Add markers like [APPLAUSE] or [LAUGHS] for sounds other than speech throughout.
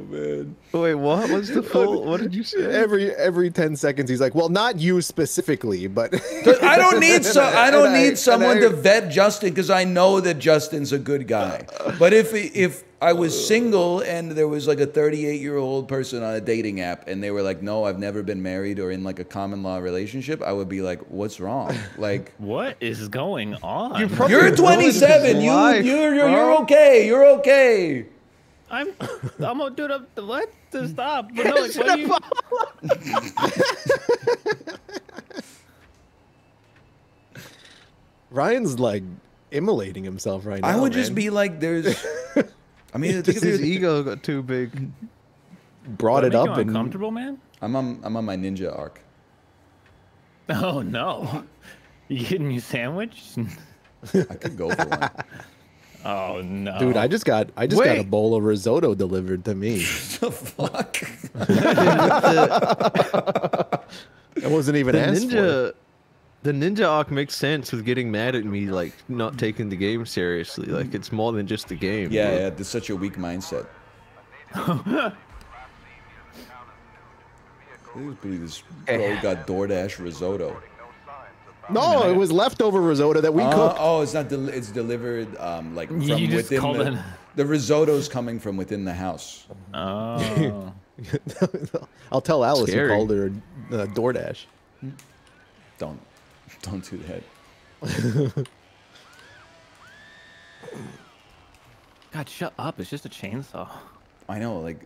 man. Wait, what? What's the full? What did you say? Every every ten seconds, he's like, "Well, not you specifically, but." [LAUGHS] I don't need so I don't And I- need someone I- to vet Justin because I know that Justin's a good guy. Uh. But if if I was single and there was like a 38 year old person on a dating app and they were like, "No, I've never been married or in like a common law relationship," I would be like, "What's wrong?" [LAUGHS] Like. What is going on? You're 27. You, life, you're, you're, you're okay. You're okay. I'm, [COUGHS] I'm gonna do it. What? To stop? But no, like, what are you? [LAUGHS] Ryan's like immolating himself right now. I would just be like, there's. [LAUGHS] I mean, think Just of his ego got too big. brought it up and uncomfortable, man. I'm on. I'm on my ninja arc. [LAUGHS] Oh no! You getting your sandwich? I could go for one. Oh no! dude, I just got I just got a bowl of risotto delivered to me. [LAUGHS] the fuck? [LAUGHS] It wasn't even the asked for. ninja, the ninja arc makes sense with getting mad at me, like not taking the game seriously. Like it's more than just the game. Yeah, bro. yeah. There's such a weak mindset. Please [LAUGHS] believe this bro got DoorDash risotto. No, it was leftover risotto that we Uh, cooked. oh, it's not. Del- it's delivered. Um, like from You just within called the. it- The risotto's coming from within the house. Oh. [LAUGHS] I'll tell Alice Scary. you called her uh, DoorDash. Don't, don't do that. [LAUGHS] God, shut up! It's just a chainsaw. I know. Like,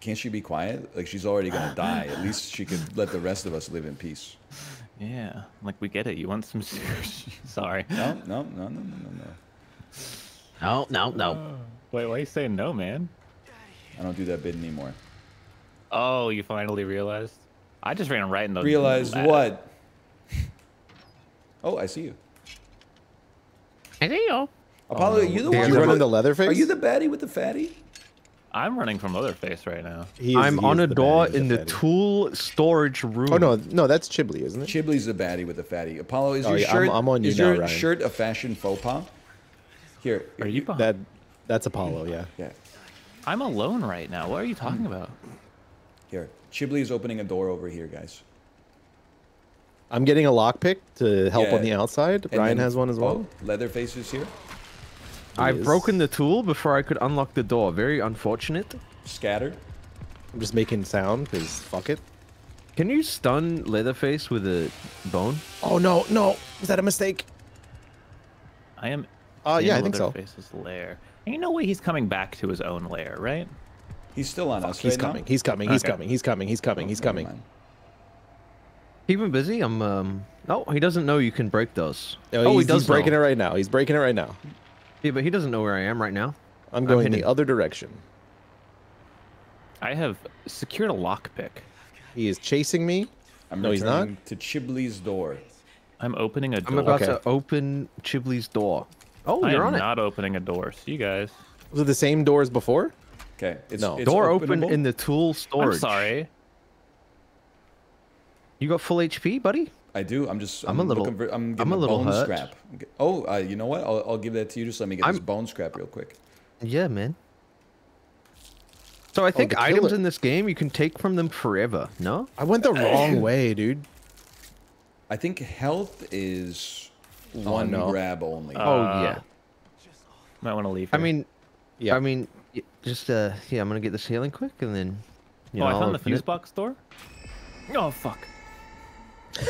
can't she be quiet? Like she's already gonna [SIGHS] die. At least she could let the rest of us live in peace. Yeah, like we get it. You want some [LAUGHS] sushi? Sorry. No, no, no, no, no, no, no. No, no, no. Wait, why are you saying no, man? I don't do that bit anymore. Oh, you finally realized? I just ran right in the. Realize lab. what? [LAUGHS] Oh, I see you. I think you. Apollo, are you the one? you run with- into Leatherface? Are you the baddie with the fatty? I'm running from Otherface right now. He is- I'm he on a door baddie in the fatty. tool storage room. Oh no, no, that's Chiblee, isn't it? Chibley's the baddie with the fatty. Apollo, is Oh, your yeah, I'm- shirt? I'm on you is now, your Ryan. shirt a fashion faux pas? Here, Are you? That that's Apollo, yeah. Yeah, I'm alone right now. What are you talking about? here. Chibley is opening a door over here, guys. I'm getting a lockpick to help Yeah, on the outside. And Ryan then- has one as oh, well. Oh, Leatherface is here. I've is. broken the tool before I could unlock the door. Very unfortunate. Scatter. I'm just making sound because fuck it. Can you stun Leatherface with a bone? Oh no, no, is that a mistake? I am. Uh, yeah, I think so. Leatherface's lair. Ain't no way he's coming back to his own lair, right? He's still on us. He's right now? coming. He's coming. He's Okay. coming. He's coming. He's coming. Oh, He's never coming. mind. Keep him busy. I'm um. No, he doesn't know you can break those. Oh, oh, he's, he does he's breaking know. it right now. He's breaking it right now. Yeah, but he doesn't know where I am right now. I'm going in the other direction. I have secured a lockpick. He is chasing me. I'm No, he's not? returning to Chibley's door. I'm opening a door. I'm about Okay. to open Chibley's door. Oh, I you're on it. I am not opening a door. See you guys. Was it the same door as before? Okay, it's, No. it's Door open in the tool storage. I'm sorry. You got full HP, buddy? I do. I'm just. I'm, I'm a little- for, I'm I'm getting a a little bone hurt. scrap. Oh, uh, you know what? I'll, I'll give that to you. Just let me get this I'm- bone scrap real quick. Yeah, man. So I think the items in this game you can take from them forever. No? I went the wrong [LAUGHS] way, dude. I think health is one no. grab only. Oh Uh, yeah. Might want to leave. I mean, Yeah. I mean, just uh, yeah. I'm gonna get this healing quick, and then. You oh, know, I I'll found the fuse it. box door. Oh fuck!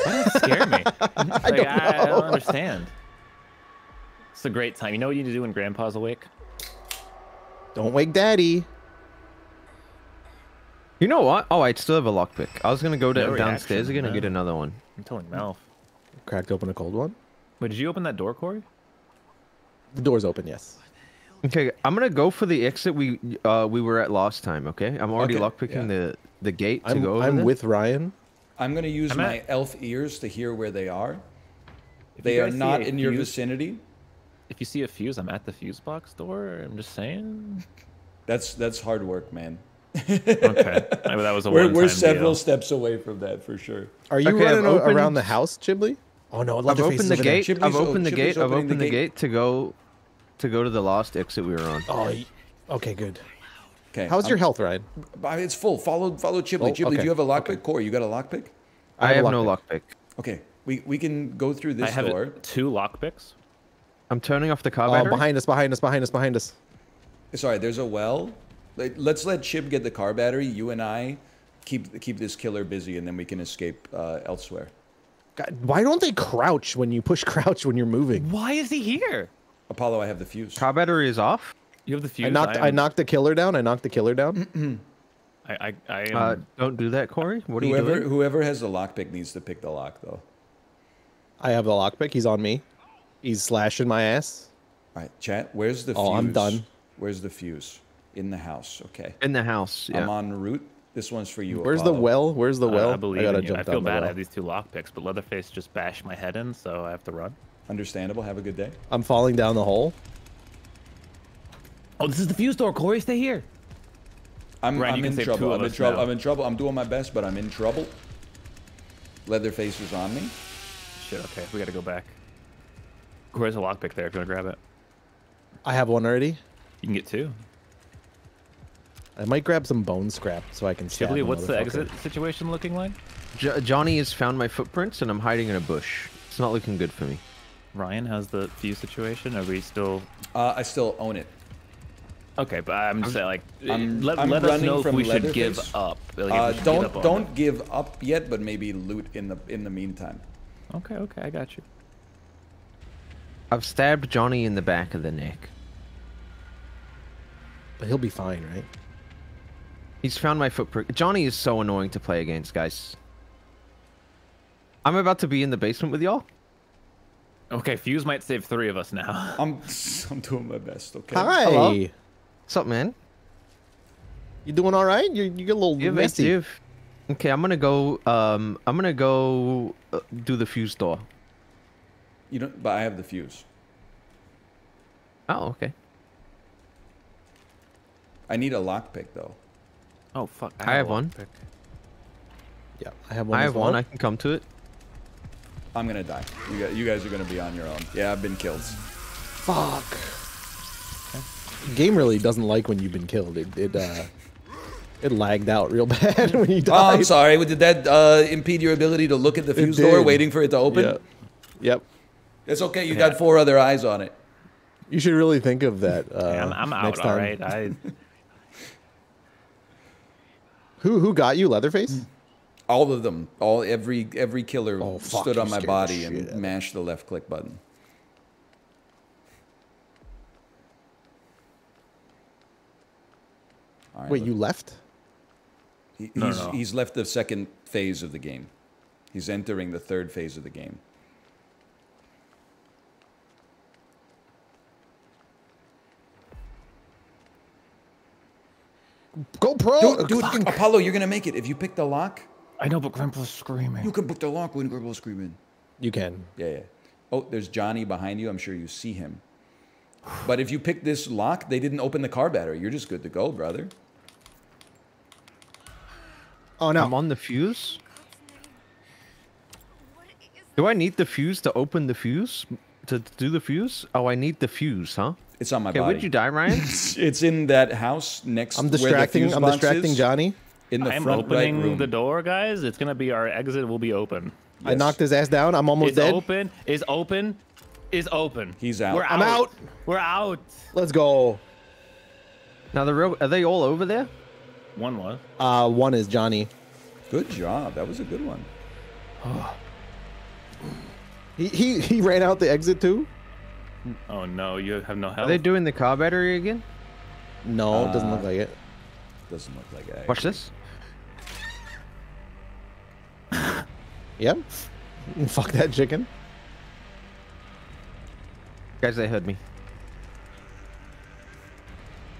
Why did that scare me? [LAUGHS] I don't, I, I don't understand. It's a great time. You know what you need to do when Grandpa's awake? Don't wake daddy. You know what? Oh, I still have a lockpick. I was gonna go No down downstairs reaction, again and get another one. I'm telling Melf. Cracked open a cold one. Wait, did you open that door, Corey? The door's open. Yes. Okay, I'm gonna go for the exit we uh we were at last time. Okay, I'm already Okay, lockpicking yeah. the the gate to I'm, go. over I'm there. with Ryan. I'm gonna use I'm my at- elf ears to hear where they are. If They are not a in your vicinity. If you see a fuse, I'm at the fuse box door. I'm just saying. That's that's hard work, man. Okay, [LAUGHS] Maybe that was a We're, we're several deal. steps away from that for sure. Are you Okay, running o- around the house, Chiblee? Oh no, I've opened the gate. I've Chibley's o- opened the Chibley's gate. I've opened the gate. gate to go to go to the last exit we were on. Oh, okay, good. Okay. How's your health, Ryan? health? It's full. Follow follow Chipley. Oh, Chipley, okay, do you have a lockpick? Corey, you got a lockpick? I have have no lockpick. lockpick. Okay. We we can go through this I this have door. two lockpicks. I'm turning off the car battery. Oh, battery. behind us, behind us, behind us, behind us. Sorry, there's a well. Let's let Chip get the car battery. You and I keep keep this killer busy, and then we can escape uh, elsewhere. God, why don't they crouch when you push [LAUGHS] crouch when you're moving? Why is he here? Apollo, I have the fuse. Car battery is off. You have the fuse. I knocked, I am- knocked the killer down. I knocked the killer down. [CLEARS THROAT] I, I, I am. Uh, don't do that, Corey. What are you Whoever doing? whoever has the lockpick needs to pick the lock, though. I have the lockpick. He's on me. He's slashing my ass. All right, chat. Where's the fuse? Oh, I'm done. Where's the fuse? In the house. Okay. In the house. I'm on route. This one's for you. Where's the well? Where's the uh, well? I believe gotta in you. jump I feel the bad. I have these two lockpicks, but Leatherface just bashed my head in, so I have to run. Understandable. Have a good day. I'm falling down the hole. Oh, this is the fuse door. Corey, stay here. I'm, Ryan, I'm in trouble. I'm in trouble. now. I'm in trouble. I'm doing my best, but I'm in trouble. Leatherface is on me. Shit. Okay, we gotta go back. Corey's a lockpick there. If you wanna grab it, I have one already. you can get two. I might grab some bone scrap so I can stab Chipley, the what's the exit situation looking like? Jo- Johnny has found my footprints, and I'm hiding in a bush. It's not looking good for me. Ryan, how's the fuse situation? Are we still Uh, I still own it. Okay? But I'm just saying, like, I'm- let, I'm let us know if we should give Leatherface. up. Like, Uh, we should give don't up don't it. give up yet, but maybe loot in the in the meantime. Okay, okay, I got you. I've stabbed Johnny in the back of the neck. But he'll be fine, right? He's found my footprint. Johnny is so annoying to play against, guys. I'm about to be in the basement with y'all. Okay, fuse might save three of us now. I'm [LAUGHS] I'm doing my best. Okay. Hi. Hello? What's up, man? You doing all right? You you get a little You have messy. ATF. Okay, I'm gonna go. Um, I'm gonna go uh, do the fuse door. You don't. But I have the fuse. Oh, okay. I need a lockpick though. Oh fuck! I have one. lockpick. Yeah, I have one. I as have one. I can come to it. I'm gonna die. You guys, you guys are gonna be on your own. Yeah, I've been killed. Fuck. Game really doesn't like when you've been killed. It it uh it lagged out real [LAUGHS] bad when you died. Oh. I'm sorry. Did that uh, impede your ability to look at the fuse door, waiting for it to open? Yeah. Yep. It's okay. You Yeah. got four other eyes on it. You should really think of that. Uh, Yeah, I'm, I'm out. next All time. right. I [LAUGHS] Who who got you, Leatherface? All of them. All every every killer Oh, stood on my body and mashed the left click button. Right, Wait, you left? he- No, he's, no. he's left the second phase of the game. He's entering the third phase of the game. Go pro. Dude, uh, dude Apollo, you're gonna make it. If you pick the lock, I know, but Grandpa's screaming. you can pick the lock when Gribble screaming. You can. Yeah, yeah. Oh, there's Johnny behind you. I'm sure you see him. But if you pick this lock, they didn't open the car battery. You're just good to go, brother. Oh no. I'm on the fuse. Do I need the fuse to open the fuse? To do the fuse? Oh, I need the fuse, huh? It's on my Okay, body. where'd you die, Ryan? [LAUGHS] It's in that house next. I'm where the distracting. fuse I'm box distracting is, Johnny. in the I'm front right opening room. the door, guys. It's gonna be our exit. Will be open. I knocked his ass down. I'm almost Is dead. open. Is open. Is open. He's out. We're out. I'm out. We're out. Let's go. now the real are they all over there? One was. Uh, one is Johnny. Good job. That was a good one. [SIGHS] He he he ran out the exit too. Oh no, you have no help. Are they doing the car battery again? No, doesn't Uh, look like it. Doesn't look like it. Watch this. [LAUGHS] Yep. [LAUGHS] Fuck that chicken. Guys, they heard me.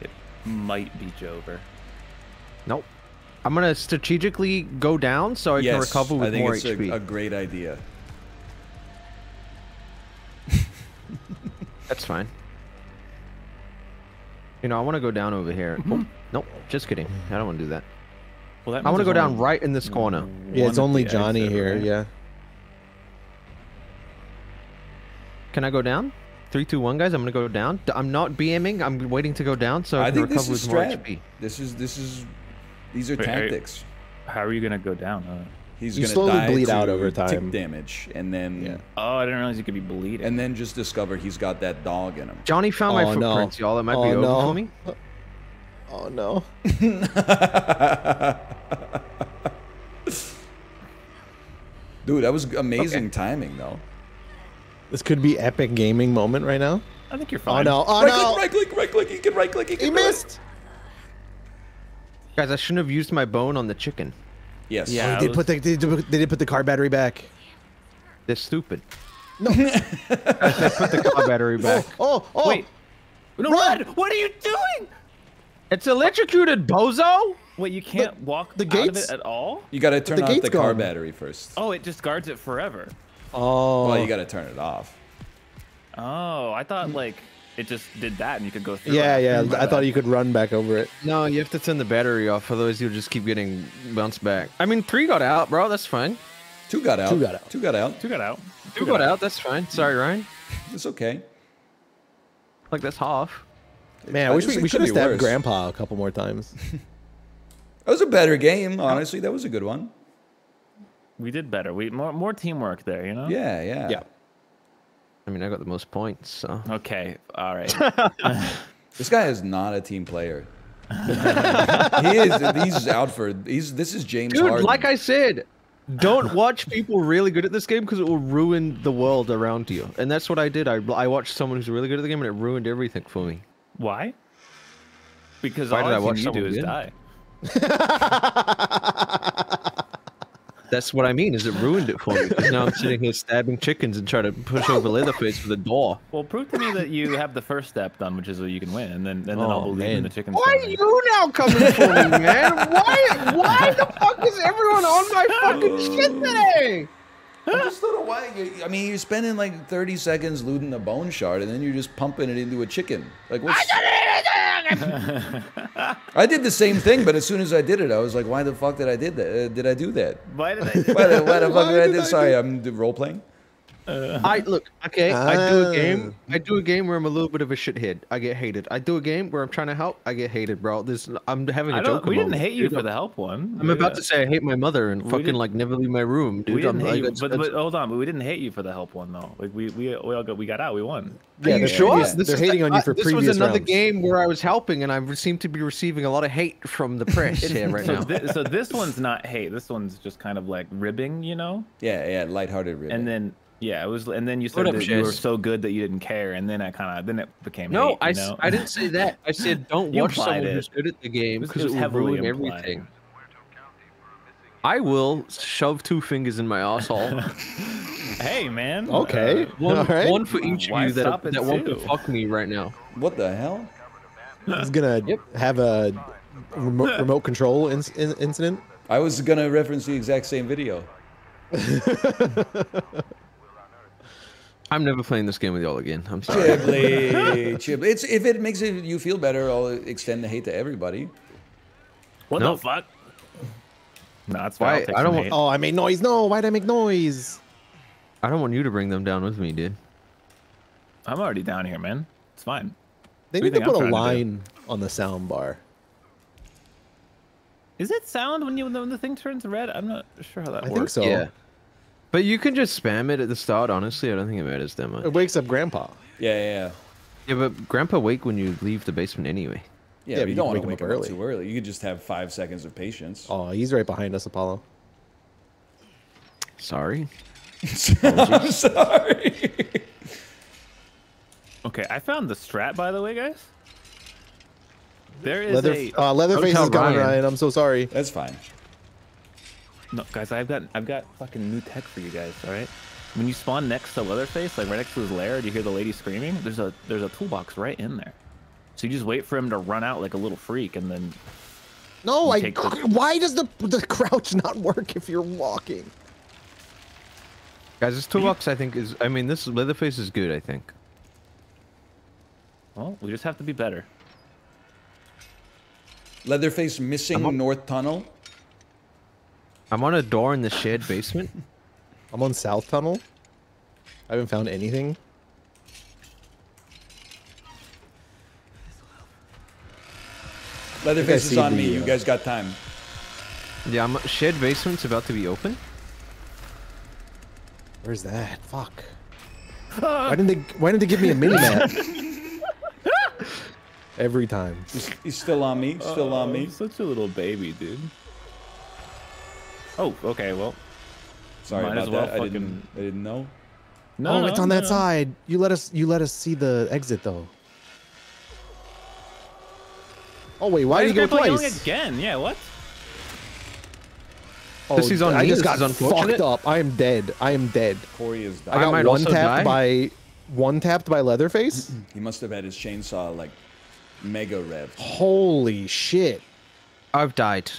It might be Jover. Nope. I'm gonna strategically go down so I yes, can recover I with think more it's HP. A, a great idea. [LAUGHS] That's fine. You know, I want to go down over here. Oh, nope, just kidding. I don't want to do that. Well, that I want to go down right in this corner. Yeah, it's only Johnny exit, here. right? Yeah. Can I go down? Three, two, one, guys. I'm gonna go down. I'm not BMing. I'm waiting to go down so I, I can think this recover is with more. HP. This is this is these are Wait, are you- tactics. How are you gonna go down? Uh, He's You gonna slowly die bleed to out over tick time. damage, and then Yeah. oh, I didn't realize you could be bleeding. and then just discover he's got that dog in him. Johnny found my Oh, no. footprints, y'all. That might Oh, be over no. for me. [LAUGHS] Oh no. [LAUGHS] Dude, that was amazing timing though. This could be epic gaming moment right now. I think you're fine. Oh fine. no. Oh right no. click, right click, right click. He can right click. You He can do it. missed. Guys, I shouldn't have used my bone on the chicken. Yes. Yeah. Oh, they did put the they did, they did put the car battery back. They're stupid. No. [LAUGHS] they put the car battery [LAUGHS] back. Oh oh. oh. Wait. No, Run! Red, what are you doing? It's electrocuted, bozo. Wait, you can't walk the out gates- of it at all? You got to turn the off the car gone. battery first. Oh, it just guards it forever. Oh. Well, you got to turn it off. Oh, I thought like it just did that and you could go through. Yeah, it. yeah. Mm-hmm. I bad. thought you could run back over it. No, you have to turn the battery off, otherwise you'll just keep getting bounced back. I mean, three got out, bro. That's fine. Two got out. Two got out. Two got out. Two got out. Two got out. That's fine. Sorry, Ryan. [LAUGHS] It's okay. Like that's half. Man, I, I wish just we, we should could have stabbed worse. Grandpa a couple more times. [LAUGHS] That was a better game, honestly. That was a good one. We did better. We more more teamwork there, you know? Yeah, yeah. yeah. I mean, I got the most points, so. Okay. All right. [LAUGHS] This guy is not a team player. he is. He's out for. He's. This is James Dude, Harden. like I said, don't watch people really good at this game because it will ruin the world around you. And that's what I did. I, I watched someone who's really good at the game and it ruined everything for me. Why? Because Why all did I I've watch seen you do is win? die. [LAUGHS] That's what I mean. Is it ruined it for me? 'Cause now I'm sitting here stabbing chickens and trying to push over Leatherface with a door. Well, prove to me that you have the first step done, which is that you can win, and then and then oh, I'll Oh, believe in the chicken. Why are you now coming for me, man? Why? Why the fuck is everyone on my fucking shit today? I just don't why. I mean, you're spending like 30 seconds looting a bone shard, and then you're just pumping it into a chicken. Like what's? [LAUGHS] I did the same thing, but as soon as I did it, I was like, "Why the fuck did I did that? Uh, did I do that? Why did I? [LAUGHS] Why the, why the fuck Why did I did do? I Sorry, I'm role playing. I look okay. I do a game. Ah. I do a game where I'm a little bit of a shithead. I get hated. I do a game where I'm trying to help. I get hated, bro. This I'm having a I don't. joke. We didn't moment, hate you dude. for the help one. I'm about to say I hate my mother and We fucking like never leave my room, dude. We didn't I'm hate like, you, it's- but, it's- but hold on. But we didn't hate you for the help one though. Like we we, we all got we got out. We won. Are Yeah, you they're- sure? yeah, they're hating the- on you for I- for This was another rounds. game where I was helping, and I seem to be receiving a lot of hate from the press [LAUGHS] here right so, now. thi- so this one's not hate. This one's just kind of like ribbing, you know. Yeah, yeah, lighthearted. ribbing. And then yeah, it was. And then you said that you were so good that you didn't care, and then I kind of then it became No, hate, I, you know? I didn't say that. I said [LAUGHS] don't watch someone it. who's good at the game because it, it, will ruin implied. everything. I will shove two fingers in my asshole. [LAUGHS] Hey man. Okay. uh, [LAUGHS] One, All right. one for each of you that, that want to fuck me right now. what the hell? He's gonna Yep. have a remote, remote control in, in, incident. I was gonna reference the exact same video. I'm never playing this game with y'all again. I'm sorry. Chibly, Chibly. It's if it makes it, you feel better, I'll extend the hate to everybody. what Nope. the fuck? No, that's Why- I'll take I don't want- Oh, I made noise. No, why'd I make noise? I don't want you to bring them down with me, dude. I'm already down here, man. It's fine. They What need to put I'm a trying to do? line on the sound bar. Is it sound when you when the thing turns red? I'm not sure how that I works. think so. Yeah. But you can just spam it at the start. Honestly, I don't think it matters that much. It wakes up Grandpa. Yeah, yeah, yeah. Yeah, but Grandpa wake when you leave the basement anyway. Yeah, Yeah, but but you you don't want to wake wake him him up up early. too early. You could just have five seconds of patience. Oh, he's right behind us, Apollo. Sorry. I'm [LAUGHS] sorry. Okay, I found the strat by the way, guys. There is Leather, a uh, Leatherface tell is gone, Ryan. Ryan. I'm so sorry. That's fine. No, guys. I've got I've got fucking new tech for you guys. All right. When you spawn next to Leatherface, like right next to his lair, do you hear the lady screaming? There's a there's a toolbox right in there. So you just wait for him to run out like a little freak, and then No, You I. the- [LAUGHS] Why does the the crouch not work if you're walking? Guys, this toolbox I think is. I mean, this Leatherface is good. I think. well, we just have to be better. Leatherface missing North Tunnel. I'm on a door in the shared basement. [LAUGHS] I'm on South Tunnel. I haven't found anything. Leatherface is on me. You uh, guys got time. Yeah, I'm, shared basement's about to be open. Where's that? Fuck. Why didn't they? Why didn't they give me a mini map? [LAUGHS] Every time. He's, he's, still on me. Still uh, on me. Oh, such a little baby, dude. Oh, okay. Well, Sorry Might about as well that. I didn't. I didn't know. no, oh, no, it's on that side. You let us. You let us see the exit though. Oh wait, why, Why did is you go twice? again? Yeah, what? Oh, This is on I me. just got fucked up. I am dead. I am dead. Corey is I dying. got might one tapped die. by one tapped by Leatherface. [CLEARS THROAT] He must have had his chainsaw like mega rev. Holy shit! I've died.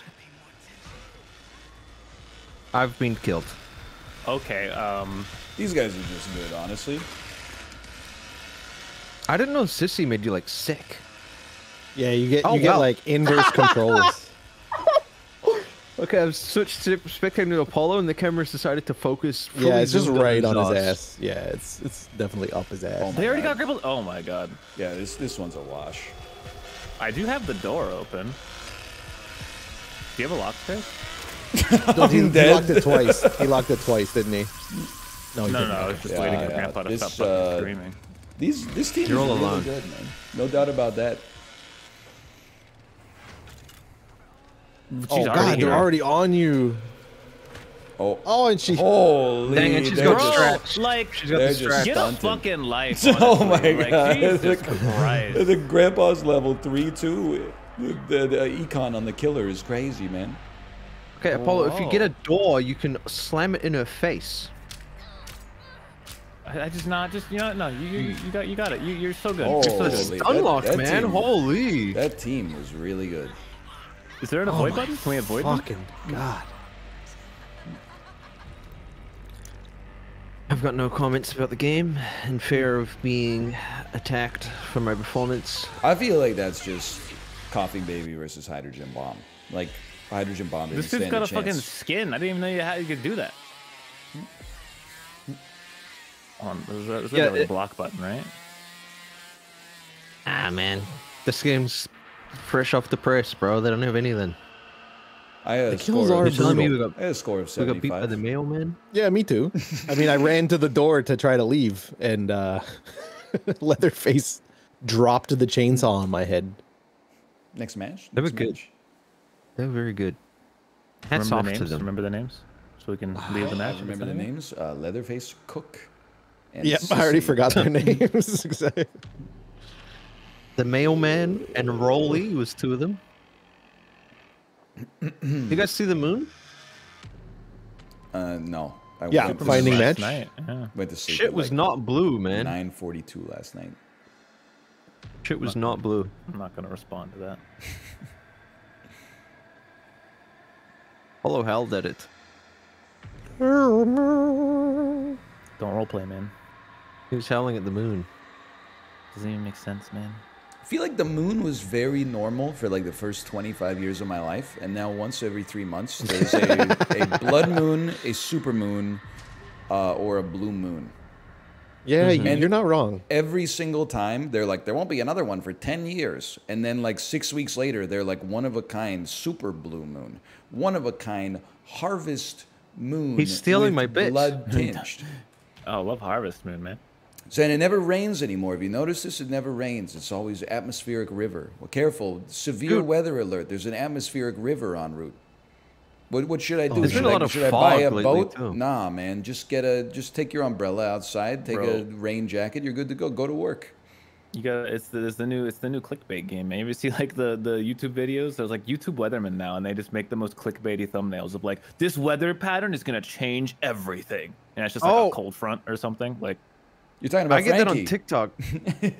I've been killed. Okay. Um. These guys are just good, honestly. I didn't know Sissy made you like sick. Yeah, you get Oh, you get like inverse controls. [LAUGHS] Okay, I've switched to spectating to Apollo, and the camera's decided to focus. Yeah, it's just right on his ass. Yeah, it's it's definitely up his ass. Oh They already God. got crippled. Oh my god. Yeah, this this one's a wash. I do have the door open. Do you have a lockpick? No, he, he locked it twice. He locked it twice, didn't he? No, he No, no, didn't. no. I was just Yeah, waiting for yeah. Grandpa to This, stop fucking uh, screaming. These this team You're is all really alone. good, man. No doubt about that. She's Oh god, here. they're already on you. Oh, Oh, and she. holy! Dang it, she's they're got just- stretched. like, She's got They're the just get a fucking life. [LAUGHS] Oh my. Like, God. Jesus The- Christ. The grandpa's level three too. The, the, the econ on the killer is crazy, man. Okay, Apollo, if you get a door, you can slam it in her face. I, I just not just you know no you you, hmm. you got you got it you you're so good. Oh, you're so Holy- good. that- Unlock, that man. team- Holy. That team was really good. Is there an Oh avoid my button? Can we avoid them? Fucking god. I've got no comments about the game in fear of being attacked for my performance. I feel like that's just Coughing Baby versus Hydrogen Bomb. Like Hydrogen Bomb This dude's got a a fucking skin. I didn't even know you, how you could do that. Hold on, there's, a- there's Yeah, a it- block button, right? Ah, man. This game's fresh off the press, bro. They don't have anything. I had The kills score are of, telling me we got, I had a score of we got beat by 75. the mailman? Yeah, me too. I mean, I ran to the door to try to leave, and uh, [LAUGHS] Leatherface dropped the chainsaw on my head. Next match. That was next good. Match. They're very good. Hats remember off the to names? them. Remember the names? So we can leave the match. I remember the names. Uh, Leatherface Cook. And Yep, I already forgot their [LAUGHS] names. [LAUGHS] Exactly. The mailman and Rolly was two of them. [CLEARS THROAT] you guys see the moon? Uh, no. I Yeah, went to Finding sleep- Match. Night. Yeah. Went to sleep Shit at, was like, not blue, man. 9:42 last night. Shit was not blue. I'm not gonna respond to that. [LAUGHS] Follow Hell did it. Don't roleplay, man. He was howling at the moon. Doesn't even make sense, man. I feel like the moon was very normal for like the first 25 years of my life, and now once every three months there's a, a [LAUGHS] blood moon, a super moon, uh, or a blue moon. Yeah, mm-hmm. you- And- you're not wrong. Every single time they're like, there won't be another one for 10 years, and then like six weeks later they're like one of a kind super blue moon, one of a kind harvest moon. He's stealing my bits. Blood [LAUGHS] tinged. Oh, love Harvest Moon, man. So and it never rains anymore. Have you noticed this? It never rains. It's always atmospheric river. Well, careful. Severe Dude. weather alert. There's an atmospheric river en route. What, what should I do? There's should been a I, lot of should I buy a boat? too. Nah, man. Just get a. Just take your umbrella outside. Take a rain jacket. You're good to go. Go to work. You got it's the it's the new it's the new clickbait game, man. You see like the the YouTube videos? There's like YouTube weathermen now, and they just make the most clickbaity thumbnails of like this weather pattern is gonna change everything, and it's just like Oh. a cold front or something. Like You're talking about I get that on TikTok.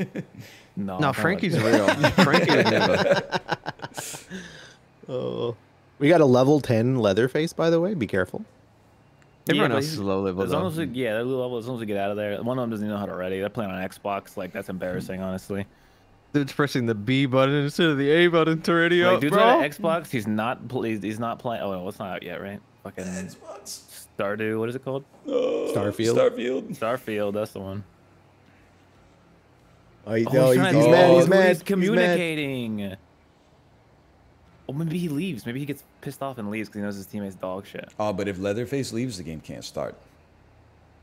[LAUGHS] no, No, Frankie's like real. [LAUGHS] Frankie would never. [LAUGHS] Oh. We got a level 10 Leatherface, by the way. Be careful. Everyone but else he's- is low level. As long as we, yeah, that little level, as long as we get out of there. One of them doesn't even know how to ready. They're playing on Xbox. Like that's embarrassing, honestly. Dude's pressing the B button instead of the A button to ready Like, up, dude's bro. on Xbox. He's not. pl- He's, he's not playing. Oh, no, it's not out yet, right? Fucking Xbox. Stardew. What is it called? Uh, Starfield. Starfield. Starfield. That's the one. Oh, he- Oh, no, he's, trying he's to- mad. oh, He's mad. He's He's mad. Well, maybe he leaves. Maybe he gets pissed off and leaves because he knows his teammates dog shit. Oh, but if Leatherface leaves, the game can't start.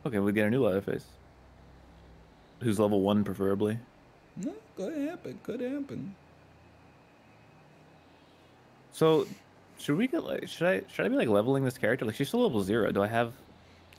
Okay, we get a new Leatherface. Who's level one, preferably. No, could happen. Could happen. So, should we get like? Should I? Should I be like leveling this character? Like, she's still level zero. Do I have?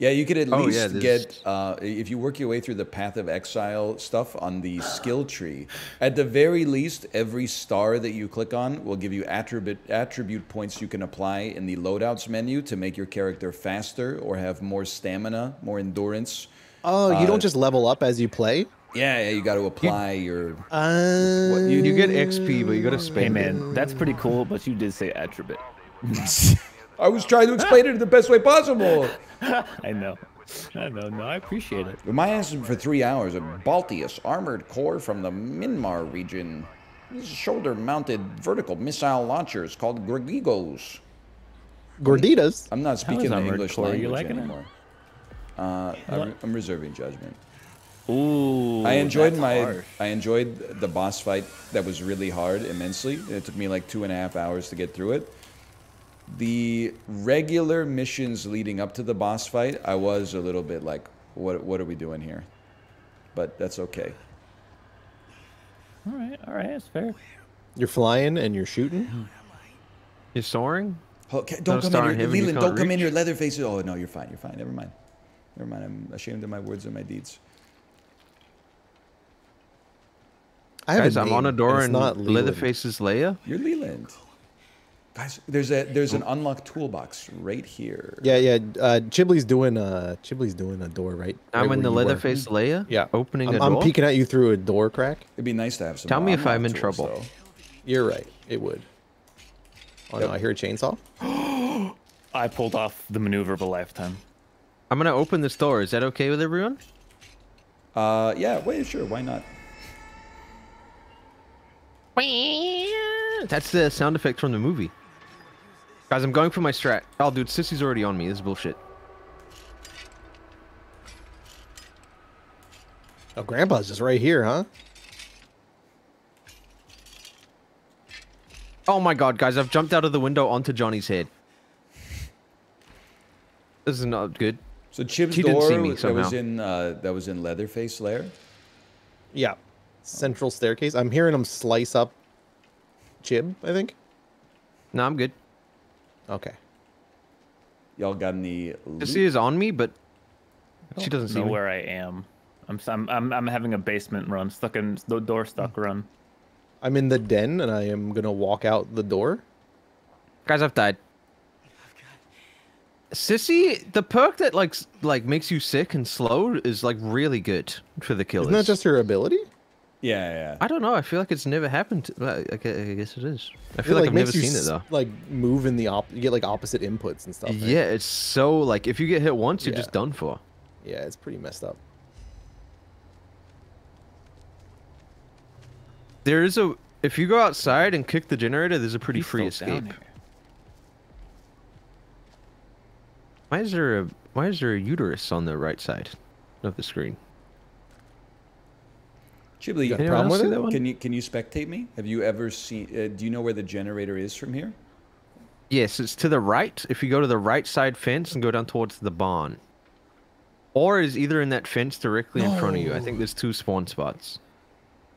Yeah, you could at Oh, least yeah, get uh, if you work your way through the Path of Exile stuff on the skill tree. At the very least, every star that you click on will give you attribute attribute points you can apply in the loadouts menu to make your character faster or have more stamina, more endurance. Oh, you Uh, don't just level up as you play. Yeah, yeah you got to apply your. Uh, What, You, you get XP, but you gotta spend Hey it. man, that's pretty cool. But you did say attribute. [LAUGHS] I was trying to explain it in the best way possible. [LAUGHS] I know. I know. No, I appreciate it. My ass for three hours. A Balteus armored core from the Myanmar region. These shoulder-mounted vertical missile launchers called Grigigos. Gorditas. I'm not speaking the English core? Language liking anymore. Uh, I'm, I'm reserving judgment. Ooh. I enjoyed that's my. harsh. I enjoyed the boss fight. That was really hard, immensely. It took me like two and a half hours to get through it. The regular missions leading up to the boss fight, I was a little bit like, "What? What are we doing here?" But that's okay. All right. All right. That's fair. You're flying and you're shooting. You're soaring? Okay, don't come in in here, Leland. can't Don't come in here, Leatherface. Oh no, you're fine. You're fine. Never mind. Never mind. I'm ashamed of my words and my deeds. I have Guys, a I'm on a door it's and not Leland. Leatherface's Leia. You're Leland. Guys, there's a there's an unlocked toolbox right here. Yeah, yeah. Uh, Chibley's doing uh Chibley's doing a door right. I'm right in the where you were. Leatherface Leia. Yeah, Opening I'm, a I'm door. peeking at you through a door crack. It'd be nice to have some. Tell me if I'm in trouble. though. You're right. It would. Oh Yep. no, I hear a chainsaw. [GASPS] I pulled off the maneuver of a lifetime. I'm gonna open this door. Is that okay with everyone? Uh, yeah. Wait, sure. Why not? That's the sound effect from the movie. Guys, I'm going for my strat. Oh, dude, Sissy's already on me. This is bullshit. Oh, Grandpa's just right here, huh? Oh my god, guys, I've jumped out of the window onto Johnny's head. This is not good. So Chip's He didn't door see me that was in uh, that was in Leatherface lair. Yeah. Central staircase. I'm hearing him slice up Chib. I think. No, I'm good. Okay. Y'all got any? loot? Sissy is on me, but she doesn't see know me. where I am. I'm, s- I'm I'm I'm having a basement run, stuck in the door stuck run. I'm in the den and I am gonna walk out the door. Guys, I've died. Sissy, the perk that like like makes you sick and slow is like really good for the killers. Isn't that just her ability? Yeah, yeah. I don't know. I feel like it's never happened. To, well, I guess it is. I It, feel like, I've never you seen it though. Like move in the op. You get like opposite inputs and stuff. right? Yeah, it's so like if you get hit once, you're just done for. Yeah, it's pretty messed up. There is a if you go outside and kick the generator, there's a pretty He's free escape. Why is there a why is there a uterus on the right side of the screen? Chibli, got a problem with it? that one? can you can you spectate me? Have you ever seen? Uh, do you know where the generator is from here? Yes, it's to the right. If you go to the right side fence and go down towards the barn. Or is either in that fence directly in front of you. I think there's two spawn spots.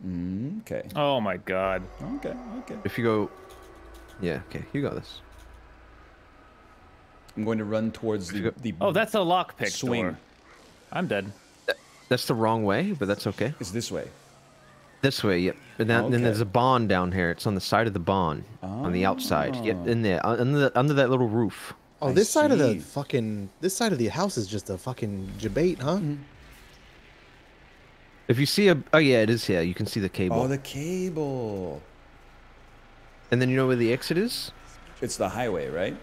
Mm, okay, Oh my god. okay, okay. If you go Yeah, okay, you got this. I'm going to run towards the the. Oh, that's a lockpick Swing. door. I'm dead. That's the wrong way, but that's okay. It's this way. This way, yep. And then, then there's a barn down here. It's on the side of the barn, on the outside. Yep, in there, uh, under the, under that little roof. Oh, I this side of the fucking this side of the house is just a fucking debate, huh? If you see a, oh yeah, it is here. You can see the cable. Oh, the cable. And then you know where the exit is? It's the highway, right?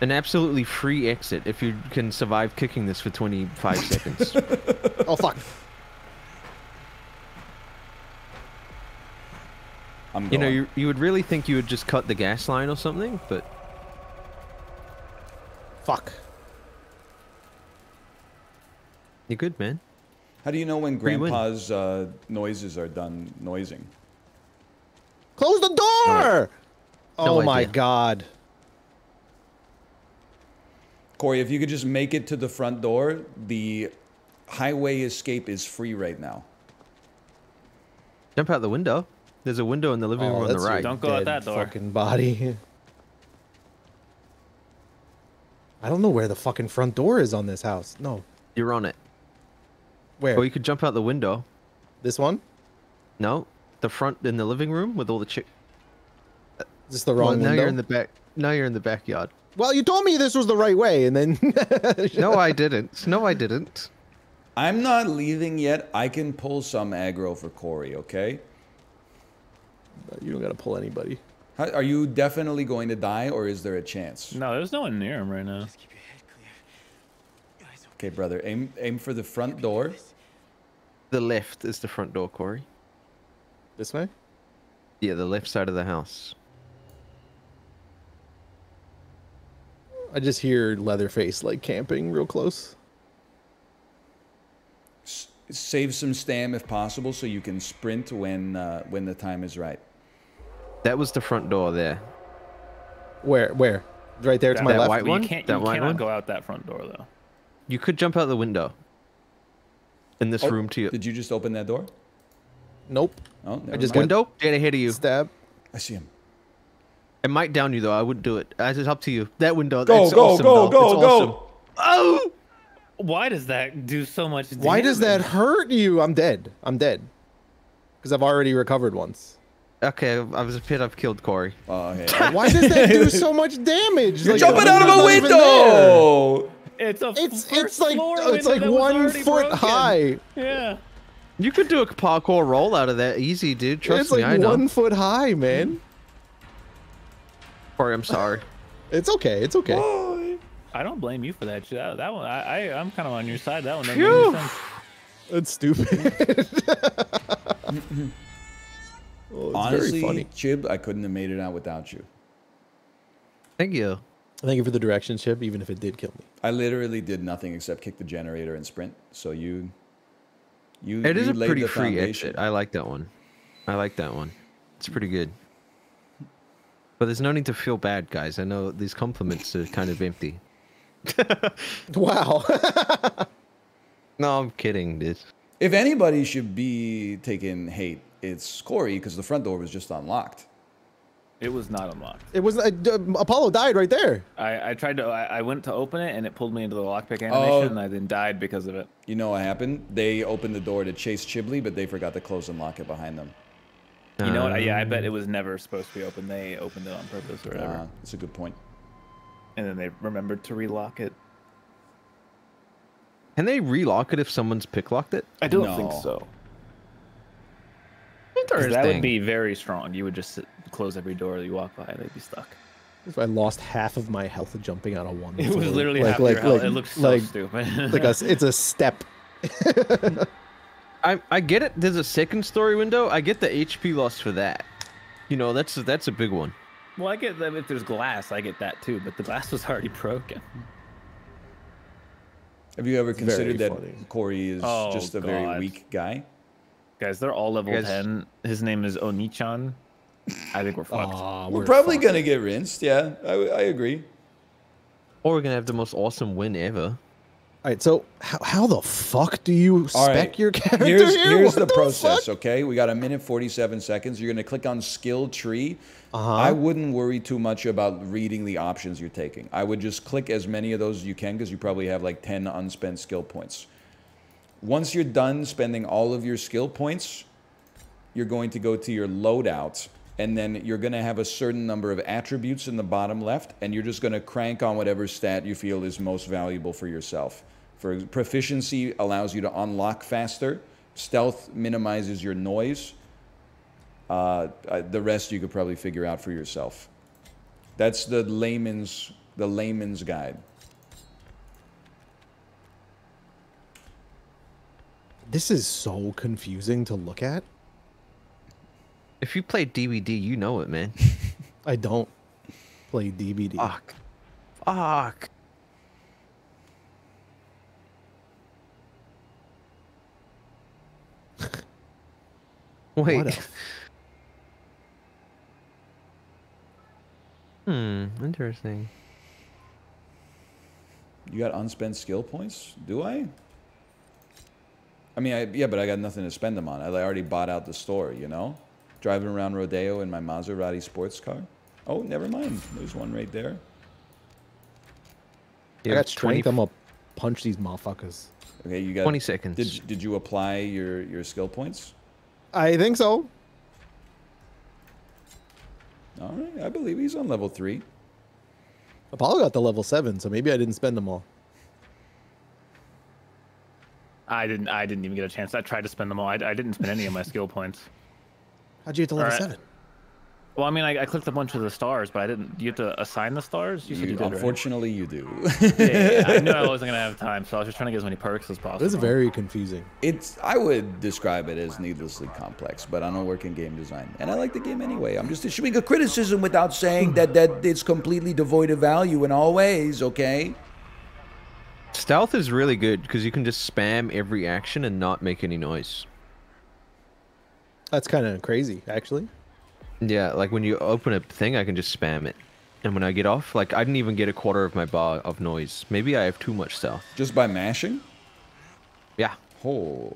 An absolutely free exit if you can survive kicking this for 25 seconds. [LAUGHS] Oh fuck! I'm You going. know, you, you would really think you would just cut the gas line or something, but Fuck! you're good, man. How do you know when do you win? grandpa's uh, noises are done noising? Close the door! No oh my idea. god. Corey, if you could just make it to the front door, the highway escape is free right now. Jump out the window. There's a window in the living Oh, room on the right. Don't go out that door. Fucking body. [LAUGHS] I don't know where the fucking front door is on this house. No. You're on it. Where? Or you could jump out the window. This one? No, the front in the living room with all the chick. Is this the Well, wrong now window? you're in the back. Now you're in the backyard. Well, you told me this was the right way, and then [LAUGHS] No, I didn't. No, I didn't. I'm not leaving yet. I can pull some aggro for Corey, okay? you don't gotta pull anybody. How, are you definitely going to die, or is there a chance? No, there's no one near him right now. Keep your head clear. Eyes open. Okay, brother, aim aim for the front door. The left is the front door, Corey. This way? Yeah, the left side of the house. I just hear Leatherface like camping real close. S- save some stam if possible, so you can sprint when uh, when the time is right. That was the front door there. Where? Where? Right there to my that left. white one? You can't. That you white cannot one? go out that front door though. You could jump out the window. In this Oh, room to you. Did you just open that door? Nope. Oh, never just mind. Window? Get ahead of you. Stab. I see him. It might down you though. I wouldn't do it. It's up to you. That window. Go, that's go, awesome, go, though. go, It's go. awesome. Oh! Why does that do so much? Damage? Why does that hurt you? I'm dead. I'm dead. Because I've already recovered once. Okay, I was a pit. I've killed Corey. Oh, okay. [LAUGHS] Why does that do so much damage? You're Like, jumping out of a window's not even there. window. It's a. It's first it's like it's like one foot broken. high. Yeah. You could do a parkour roll out of that easy, dude. Trust it's me, like I know. one foot high, man. Corey, I'm sorry. [LAUGHS] It's okay. It's okay. I don't blame you for that. That, that one, I, I, I'm kind of on your side. That one doesn't Phew. make sense. It's stupid. [LAUGHS] oh, it's Honestly, very funny. Chib, I couldn't have made it out without you. Thank you. Thank you for the directions, Chip. Even if it did kill me. I literally did nothing except kick the generator and sprint. So you, you, It is you a laid pretty the free foundation. exit. I like that one. I like that one. It's pretty good. But there's no need to feel bad, guys. I know these compliments are kind of empty. [LAUGHS] Wow. [LAUGHS] No, I'm kidding, dude. If anybody should be taking hate, it's Corey because the front door was just unlocked. It was not unlocked. it was uh, Apollo died right there. I, I tried to. I, I went to open it and it pulled me into the lockpick animation, Oh. and I then died because of it. You know what happened? They opened the door to chase Chibley, but they forgot to close and lock it behind them. You know what? I- Yeah, I Um, bet it was never supposed to be open. They opened it on purpose or whatever, Uh, that's a good point. and then they remembered to relock it. Can they relock it if someone's picklocked it? I don't No. think so. Interesting. That would be very strong. You would just sit, close every door that you walk by. and They'd be stuck. If I lost half of my health jumping out of one. It was literally like, half like, your health. Like, it looks so like, stupid. like a, it's a step. [LAUGHS] I I get it. There's a second story window. I get the HP loss for that. You know, that's that's a big one. well, I get that if there's glass, I get that too. But the glass was already broken. Have you ever considered that. Corey is Oh, just a very weak guy? Guys, they're all level guys- 10. His name is Onichan. I think we're fucked. Aw, We're, we're probably fucked. gonna get rinsed. Yeah, I, I agree. Or we're gonna have the most awesome win ever. All right, so how, how the fuck do you All spec right. your character Here's here? here's What the process. fuck? Okay, we got a minute forty seven seconds. You're gonna click on skill tree. Uh-huh. I wouldn't worry too much about reading the options you're taking. I would just click as many of those as you can because you probably have like ten unspent skill points. Once you're done spending all of your skill points, you're going to go to your loadout and then you're going to have a certain number of attributes in the bottom left and you're just going to crank on whatever stat you feel is most valuable for yourself for proficiency allows you to unlock faster stealth minimizes your noise uh, uh, the rest you could probably figure out for yourself that's the layman's the layman's guide This is so confusing to look at. If you play DBD, you know it, man. [LAUGHS] I don't play DBD. Fuck. Fuck. [LAUGHS] Wait. else? hmm. Interesting. You got unspent skill points? Do I? I mean, I, yeah, but I got nothing to spend them on. I already bought out the store, you know? Driving around Rodeo in my Maserati sports car. Oh, never mind. There's one right there. You I got strength. 20 I'm gonna punch these motherfuckers. Okay, you got 20 seconds. Did did you apply your your skill points? I think so. All right, I believe he's on level three. Apollo got the level seven, so maybe I didn't spend them all. I didn't. I didn't even get a chance. I tried to spend them all. I, I didn't spend any of my [LAUGHS] skill points. How'd you get to level Alright. seven? Well, I mean, I, I clicked a bunch of the stars, but I didn't. Do you have to assign the stars? You said you, You- did, right? unfortunately, you do. Yeah, yeah, yeah. I knew I [LAUGHS] wasn't gonna have time, so I was just trying to get as many perks as possible. This is very confusing. it's I would describe it as needlessly complex, but I don't work in game design, and I like the game anyway. I'm just issuing a criticism without saying that that it's completely devoid of value in all ways. Okay. Stealth is really good because you can just spam every action and not make any noise. That's kind of crazy, actually. Yeah, like when you open a thing, I can just spam it. And when I get off, like I didn't even get a quarter of my bar of noise. Maybe I have too much stealth. Just by mashing. Yeah. Oh.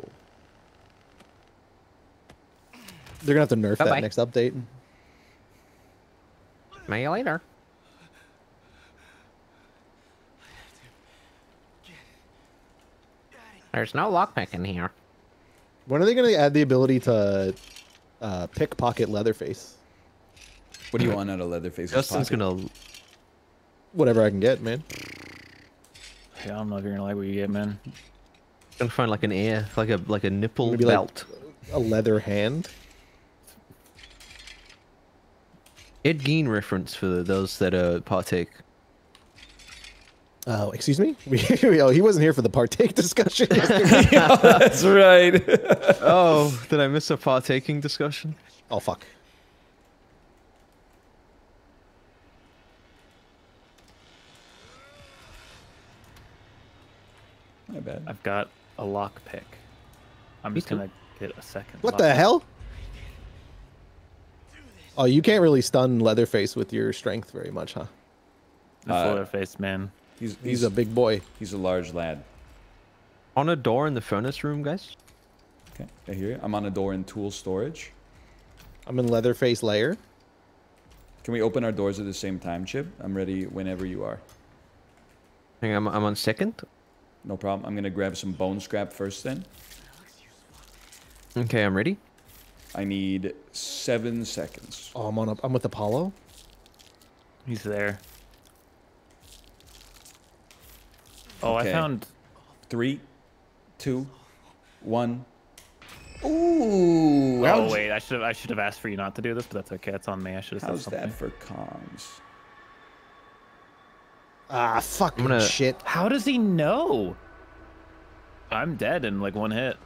They're gonna have to nerf Bye-bye. that next update. See you later. There's no lockpick in here. When are they gonna add the ability to uh, pickpocket Leatherface? What do you want out of Leatherface? Justin's pocket? gonna. Whatever I can get, man. Yeah, I don't know if you're gonna like what you get, man. Gonna find like an ear, like a like a nipple Maybe like belt. a leather hand. Ed Gein reference for those that uh, partake. Oh, excuse me. [LAUGHS] Oh, he wasn't here for the partake [LAUGHS] discussion. [LAUGHS] That's right. oh, did I miss a partaking discussion? oh fuck. My bad. I've got a lock pick. I'm Me just too. gonna get a second. What lock the pick. hell? Oh, you can't really stun Leatherface with your strength very much, huh? The Uh, floor face, man. He's He's a big boy. he's a large lad. On a door in the furnace room, guys. Okay, I hear you. I'm on a door in tool storage. I'm in Leatherface layer. Can we open our doors at the same time, Chip? I'm ready whenever you are. Hang on, I'm, I'm on second. No problem. I'm gonna grab some bone scrap first. Then Okay, I'm ready. I need seven seconds. Oh, I'm on. A, I'm with Apollo. He's there. Oh, Okay. I found. Three, two, one. Ooh. Oh wait, I should have. I should have asked for you not to do this, but that's okay. It's on me. I should have said How's something. that for cons? Ah, fucking gonna- shit. How does he know? I'm dead in like one hit.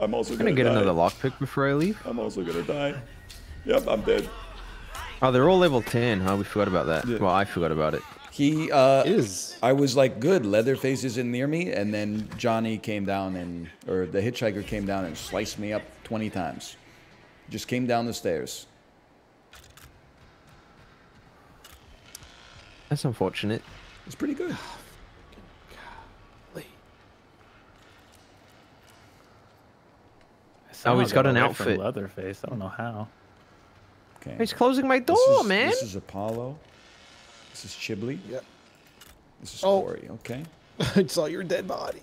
I'm also I'm gonna get another lockpick before I leave. I'm also gonna die. Yep, I'm dead. Oh, they're all level 10. Huh? We forgot about that. Yeah. Well, I forgot about it. He uh Is I was like, good, Leatherface isn't near me, and then Johnny came down and or the hitchhiker came down and sliced me up twenty times. Just came down the stairs. That's unfortunate. It's pretty good. Oh, he's got an outfit. Leatherface. I don't know how. Okay. He's closing my door, this is, man. This is Apollo. This is Chibley. Yep. This is Oh. Corey. Okay. [LAUGHS] I saw your dead body.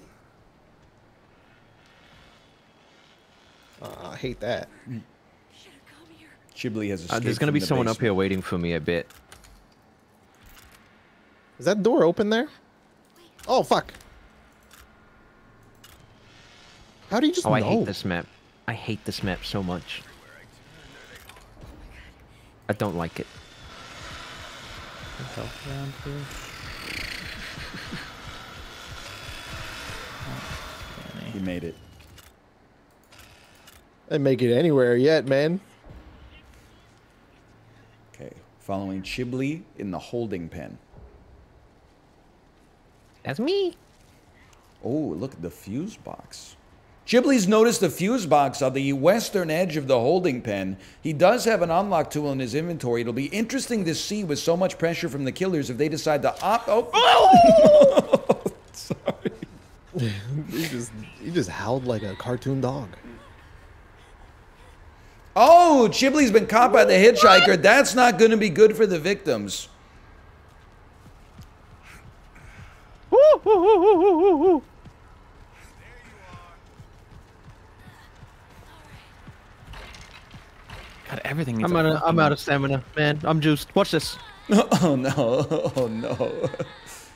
Ah, I hate that. Chibley has Uh, escaped there's gonna be the someone up here waiting for me, I bet. Is that door open there? Oh fuck! How do you just Oh, know? I hate this map. I hate this map so much. I don't like it. Health around here. He made it. Didn't make it anywhere yet, man. Okay. Following Chibley in the holding pen. That's me. Oh, look at the fuse box. Chibley's noticed a fuse box on the western edge of the holding pen. He does have an unlock tool in his inventory. It'll be interesting to see with so much pressure from the killers if they decide to opt. Oh, [LAUGHS] sorry. He just he just howled like a cartoon dog. Oh, Chibley's been caught by the hitchhiker. That's not going to be good for the victims. God, everything. Needs I'm out of, I'm out of stamina, man. I'm juiced. Watch this. [LAUGHS] Oh no! Oh [LAUGHS] no!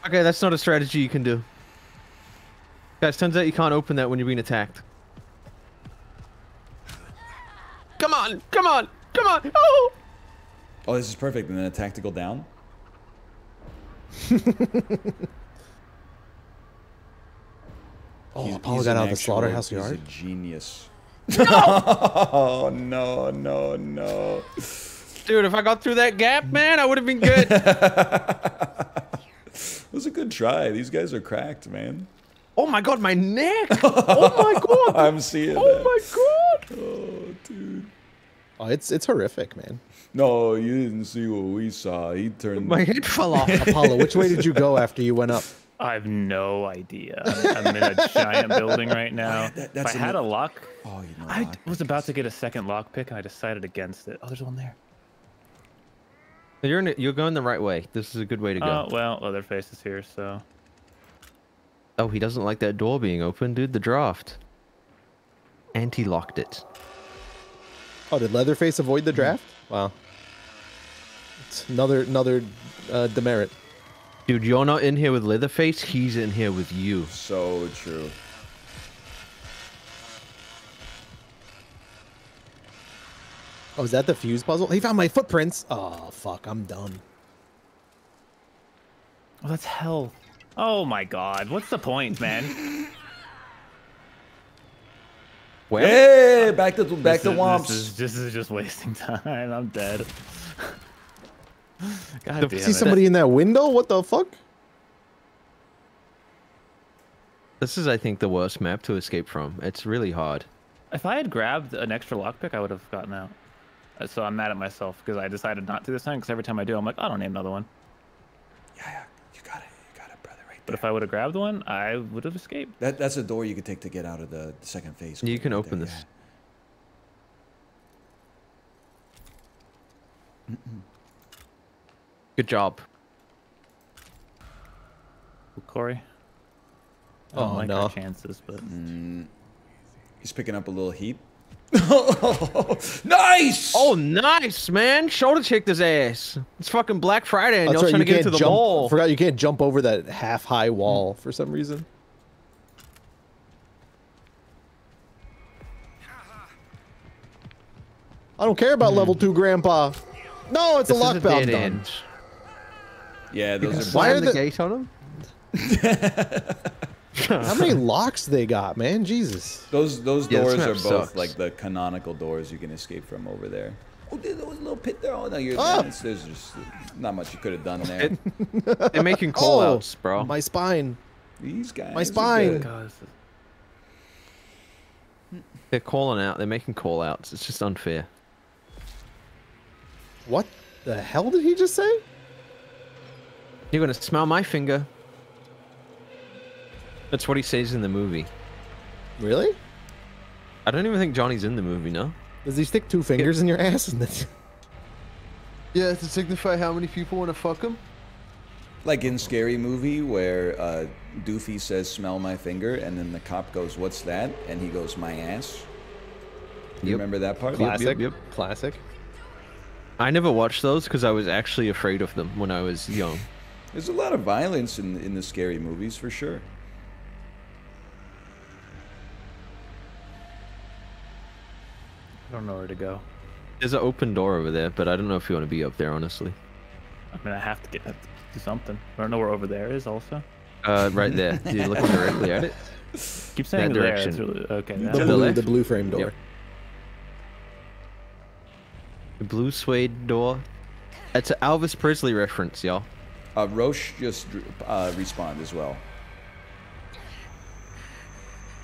Okay, that's not a strategy you can do. Guys, turns out you can't open that when you're being attacked. Come on, come on, come on. Oh! Oh, this is perfect. And then a tactical down. [LAUGHS] Oh, He's- Apollo he's got out of the actual- slaughterhouse he's yard. a genius. Oh [LAUGHS] no! No! No! Dude, if I got through that gap, man, I would have been good. [LAUGHS] It was a good try. These guys are cracked, man. oh my god, my neck. [LAUGHS] Oh my god. I'm seeing Oh that. my god. Oh, dude. Oh, it's it's horrific, man. No, you didn't see what we saw. He turned. My head fell off. Apollo, which way did you go after you went up? I have no idea. I'm, I'm in a giant building right now. that- that's if I had a- a lock, Oh, you know. I lock. was about to get a second lock pick and I decided against it. Oh, there's one there. You're in it, you're going the right way. This is a good way to go. Oh, well, Leatherface is here, so. Oh, he doesn't like that door being open, dude. The draft. And he locked it. Oh, did Leatherface avoid the draft? Wow. It's another another uh, demerit. Dude, you're not in here with Leatherface. He's in here with you. So true. Oh, is that the fuse puzzle? He found my footprints. Oh, fuck. I'm done. Oh, that's hell. Oh my god. What's the point, man? Where? Hey, back to back This to is- Womps. This is, this is just wasting [LAUGHS] time. I'm dead. [LAUGHS] God The- damn See it. somebody in that window? What the fuck? This is, I think, the worst map to escape from. It's really hard. If I had grabbed an extra lockpick, I would have gotten out. Uh, So I'm mad at myself because I decided not to this time. Because every time I do, I'm like, "Oh, I don't need another one. Yeah, yeah, you got it, you got it, brother, right But there. if I would have grabbed one, I would have escaped. That that's a door you could take to get out of the second phase. You can right open there, this. [CLEARS THROAT] Good job. Corey. I don't Oh, like no. our chances, but yeah. He's picking up a little heat. [LAUGHS] nice. Oh, nice, man. Shoulder checked his ass. It's fucking Black Friday and That's y'all right. trying You to get can't into the jump. mall. Forgot you can't jump over that half high mm. wall for some reason. I don't care about mm. level two, Grandpa. No, it's This a is lockbound. Dead done. end. yeah, those are. Why are the the- gate on them? [LAUGHS] How many locks they got, man? Jesus. Those those Yeah, doors are both sucks. like the canonical doors you can escape from over there. Oh, there there was a little pit there. Oh no, you're Ah! there's, there's just not much you could have done there. They're making [LAUGHS] call Oh, outs, bro. My spine. These guys. My spine. good. God, They're calling out. They're making call outs. It's just unfair. What the hell did he just say? You're gonna smell my finger. That's what he says in the movie. Really? I don't even think Johnny's in the movie, no? Does he stick two fingers in your ass? [LAUGHS] And then... Yeah, to signify how many people want to fuck him. Like in Scary Movie, where uh, Doofy says, "Smell my finger," and then the cop goes, "What's that?" and he goes, "My ass." You Yep. remember that part? Classic. yep. Classic. I never watched those because I was actually afraid of them when I was young. There's a lot of violence in in the scary movies for sure. I don't know where to go. There's an open door over there, but I don't know if you want to be up there, honestly. I mean, I have to get have to do something. I don't know where over there is. Also, Uh, right there. [LAUGHS] You're looking directly at it. keep saying That there. It's direction. really, okay. The that- the blue, the blue frame door. Yep. The blue suede door. It's an Elvis Presley reference, y'all. Uh, Roche just uh, respawned as well.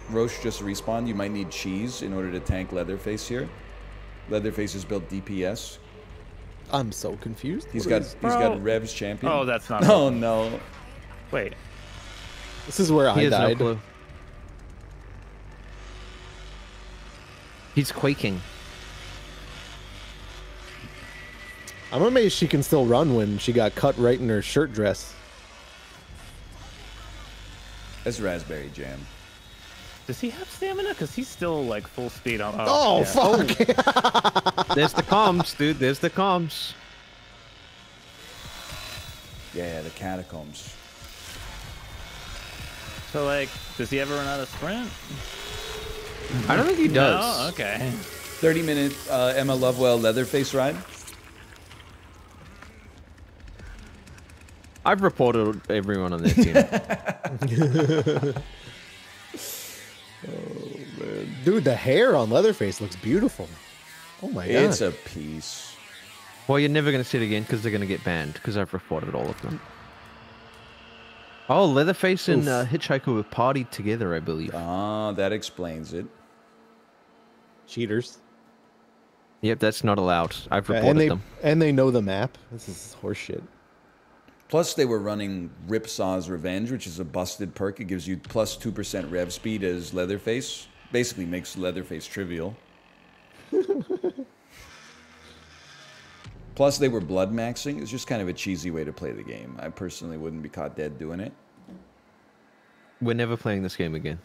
Roche just respawned. You might need cheese in order to tank Leatherface here. Leatherface is built DPS. I'm so confused. He's What got is- he's Bro. got Rev's champion. Oh, that's not. [LAUGHS] Oh no. Wait. This is where He I has no clue. He's quaking. I'm amazed she can still run when she got cut right in her shirt dress. That's raspberry jam. Does he have stamina? Cause he's still like full speed on. Oh, yeah. fuck! [LAUGHS] There's the comms, dude. There's the comms. Yeah, the catacombs. So like, does he ever run out of sprint? I don't think he does. No. Okay. 30 minute uh, Emma Lovewell Leatherface ride. I've reported everyone on their team. [LAUGHS] Dude, the hair on Leatherface looks beautiful. Oh my god. It's a piece. well, you're never gonna see it again because they're gonna get banned because I've reported all of them. Oh, Leatherface and uh, Hitchhiker were partied together, I believe. Ah, that explains it. Cheaters. Yep, that's not allowed. I've Yeah, reported and they them. and they know the map. This is horseshit. Plus, they were running Ripsaw's Revenge, which is a busted perk. It gives you plus 2% rev speed as Leatherface. Basically makes Leatherface trivial. [LAUGHS] Plus, they were blood maxing. It's just kind of a cheesy way to play the game. I personally wouldn't be caught dead doing it. We're never playing this game again.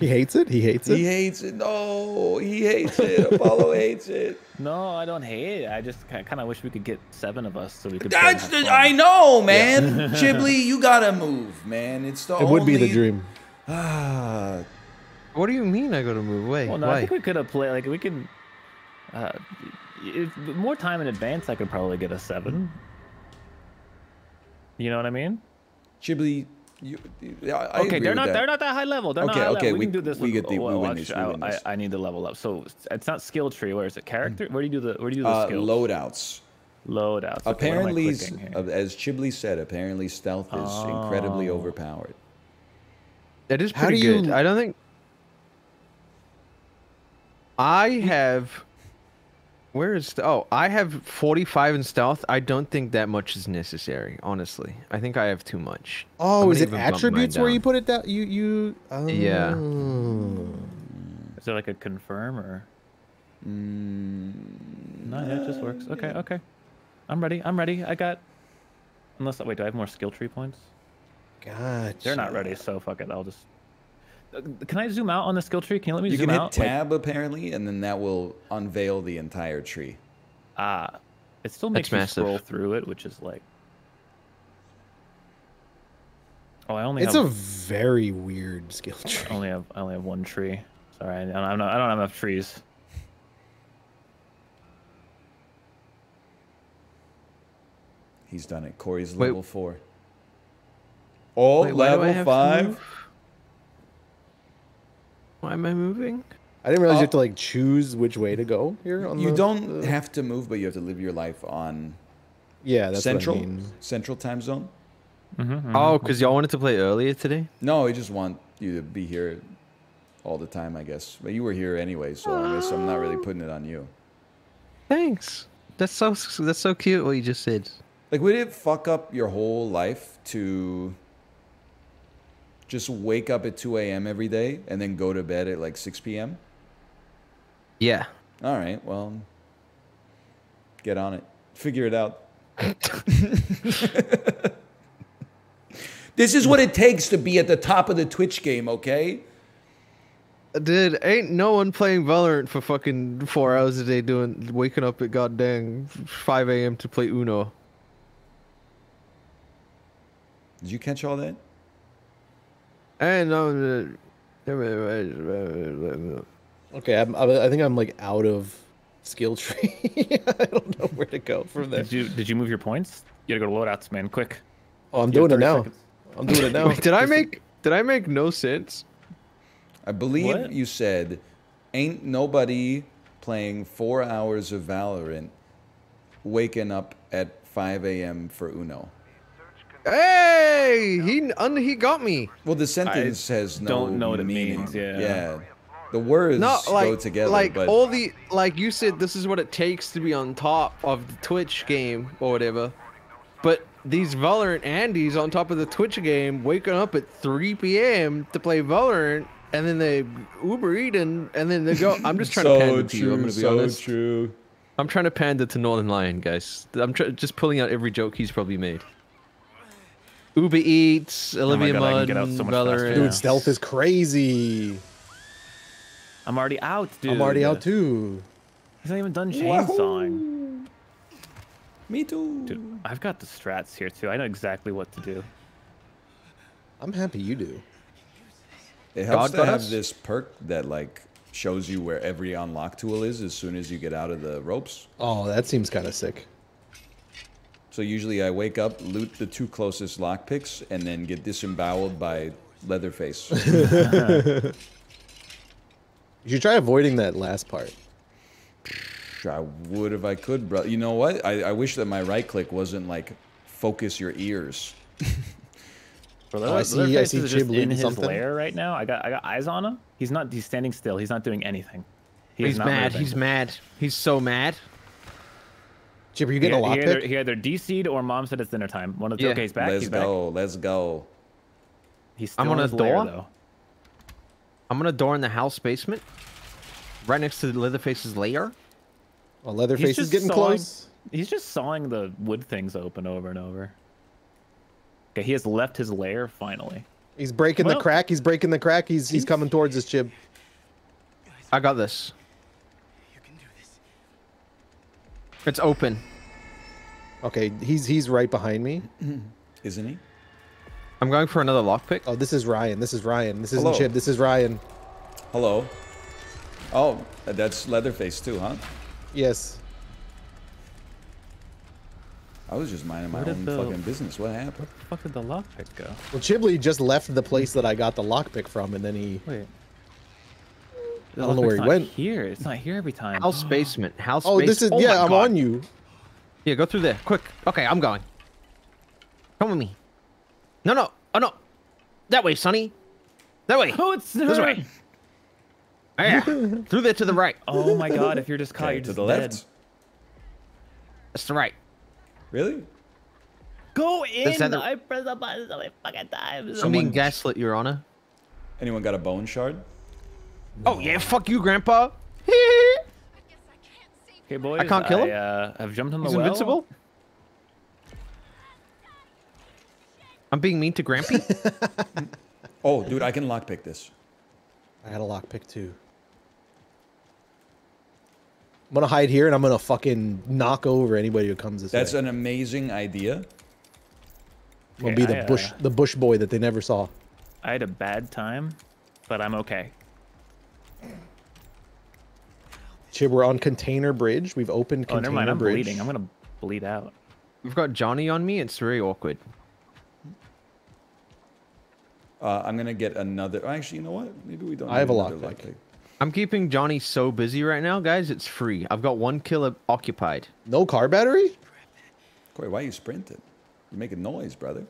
He hates it. He hates it. He hates it. No, he hates it. Apollo [LAUGHS] hates it. No, I don't hate it. I just kind of wish we could get seven of us so we could. play That's the. I know, man. [LAUGHS] Ghibli, you gotta move, man. It's the it would be the dream. Ah, What do you mean I gotta move? Wait, Well, no, I think we could have played. Like we could. Uh, if, more time in advance, I could probably get a seven. You know what I mean? Ghibli, you, I, I okay, agree they're not. that. They're not that high level. They're Okay, not high okay, level. We, we- can do this. we with, get the- we well, win this, we win I, this. I, I need to level up. So it's not skill tree. Where is it? Character? Where do you do the? Where do you do the Uh, skills? loadouts. Loadouts. Okay, what am I apparently, clicking uh, as Chibli said, apparently stealth is incredibly Oh. overpowered. That is How pretty do good. you- I don't think. I have. Where is oh I have 45 in stealth. I don't think that much is necessary. Honestly, I think I have too much. Oh, is it even bump mine attributes where you put it down? You you. Oh. Yeah. Is there like a confirm or? Mm, No, yeah, it just works. Okay, okay. I'm ready. I'm ready. I got. Unless wait, do I have more skill tree points? Gotcha. They're not ready, so fuck it. I'll just. Uh, Can I zoom out on the skill tree? Can you let me you zoom out? You can hit out? Like- tab apparently, and then that will unveil the entire tree. Ah, it still makes That's you massive. scroll through it, which is like. Oh, I only It's a have very weird skill [LAUGHS] tree. I only have I only have one tree. Sorry, I don't, I'm not, I don't have enough trees. He's done it. Corey's Wait. level four. Oh, Wait, why do I level five. Move? Why am I moving? I didn't realize Oh. you have to like choose which way to go here. On You the- don't the- have to move, but you have to live your life on Yeah, that's central What I mean. central time zone. Mm-hmm, Oh, because y'all wanted to play earlier today. No, I just want you to be here all the time, I guess. But you were here anyway, so I guess I'm not really putting it on you. Thanks. That's so that's so cute what you just said. Like, would it fuck up your whole life to just wake up at 2 a.m. every day and then go to bed at like 6 p.m.? Yeah. All right, well, get on it. Figure it out. [LAUGHS] this is what it takes to be at the top of the Twitch game, okay? Dude, ain't no one playing Valorant for fucking four hours a day doing waking up at goddamn 5 a.m. to play Uno. Did you catch all that? And um, Okay, I'm, I I think I'm like out of skill tree. [LAUGHS] I don't know where to go from there. Did you did you move your points? You gotta go to loadouts, man. Quick. Oh, I'm You doing it now. seconds. I'm doing it [LAUGHS] now. Wait, did I make did I make no sense? I believe What? you said, ain't nobody playing four hours of Valorant waking up at 5 a.m. for Uno. Hey, he un, he got me. Well, the sentence has no don't know what it means, yeah. Yeah. The words No, go like together, like but all the like you said, this is what it takes to be on top of the Twitch game or whatever. But these Valorant Andes on top of the Twitch game, waking up at 3 p.m. to play Valorant, and then they Uber eating, and then they go. [LAUGHS] I'm just trying to pander to you. I'm gonna be so honest. true. I'm trying to pander to Northernlion, guys. I'm just pulling out every joke he's probably made. Uber Eats, oh Olivia God, I can Munn, get out so much faster Valorant. Dude, stealth is crazy. I'm already out, dude. I'm already out too. He's not even done chainsawing. Me too. Dude, I've got the strats here too. I know exactly what to do. I'm happy you do. It helps God to have Goddess? this perk that like shows you where every unlock tool is as soon as you get out of the ropes. Oh, that seems kind of sick. So usually I wake up, loot the two closest lockpicks, and then get disemboweled by Leatherface. [LAUGHS] You should try avoiding that last part. I would if I could, bro. You know what? I, I wish that my right click wasn't like focus your ears. Bro, Oh, I see- I see is Chib just in his something. lair right now. I got I got eyes on him. He's not. He's standing still. He's not doing anything. He He's not mad. moving. He's mad. He's so mad. Chip, are you He, getting a he either, lockpick? he either DC'd or mom said it's dinner time. One of the Yeah. okay, he's back. let's he's back. go. Let's go. He's still I'm on in a his lair, door. though. I'm on a door in the house basement, right next to Leatherface's lair. Oh, Leatherface is getting sawing- close. He's just sawing the wood things open over and over. Okay, he has left his lair finally. He's breaking Well- the crack. He's breaking the crack. He's he's coming towards us, Chib. I got this. You can do this. It's open. Okay, he's he's right behind me. [CLEARS THROAT] Isn't he? I'm going for another lockpick. Oh, this is Ryan. This is Ryan. This isn't Hello. Chib. This is Ryan. Hello. Oh, that's Leatherface too, huh? Yes. I was just minding my Where own the- fucking business. What happened? Where the fuck did the lockpick go? Well, Chibley just left the place that I got the lockpick from, and then he. Wait. I don't know where he went. Here, it's not here every time. House basement. House. Oh, this is oh basement. yeah. I'm God. on you. Yeah, go through there, quick. Okay, I'm going. Come with me. No, no, oh no, that way, Sonny. That way. Oh, it's This way. Yeah, [LAUGHS] through there to the right. Oh my god! If you're just caught, Okay, you're to just the dead. left. That's the right. Really? Go in! the- I press the button so many fucking times. I'm being Someone- gaslit, Your Honor. Anyone got a bone shard? Oh yeah, fuck you, Grandpa. [LAUGHS] Okay, boys. I can't kill him? I, uh, have jumped in the He's well. invincible. I'm being mean to Grampy. [LAUGHS] Oh, dude, I can lockpick this. I had a lockpick too. I'm gonna hide here, and I'm gonna fucking knock over anybody who comes this That's way. an amazing idea. I'm gonna be the I, bush, uh, the bush boy that they never saw. I had a bad time, but I'm okay. Chib, we're on Container Bridge. We've opened Oh, Container never mind. I'm Bridge. bleeding. I'm gonna bleed out. We've got Johnny on me. It's very awkward. Uh, I'm gonna get another. Actually, you know what? Maybe we don't. I have a another lockpick. I'm keeping Johnny so busy right now, guys. It's free. I've got one killer occupied. No car battery? Corey, why are you sprinting? You're making noise, brother.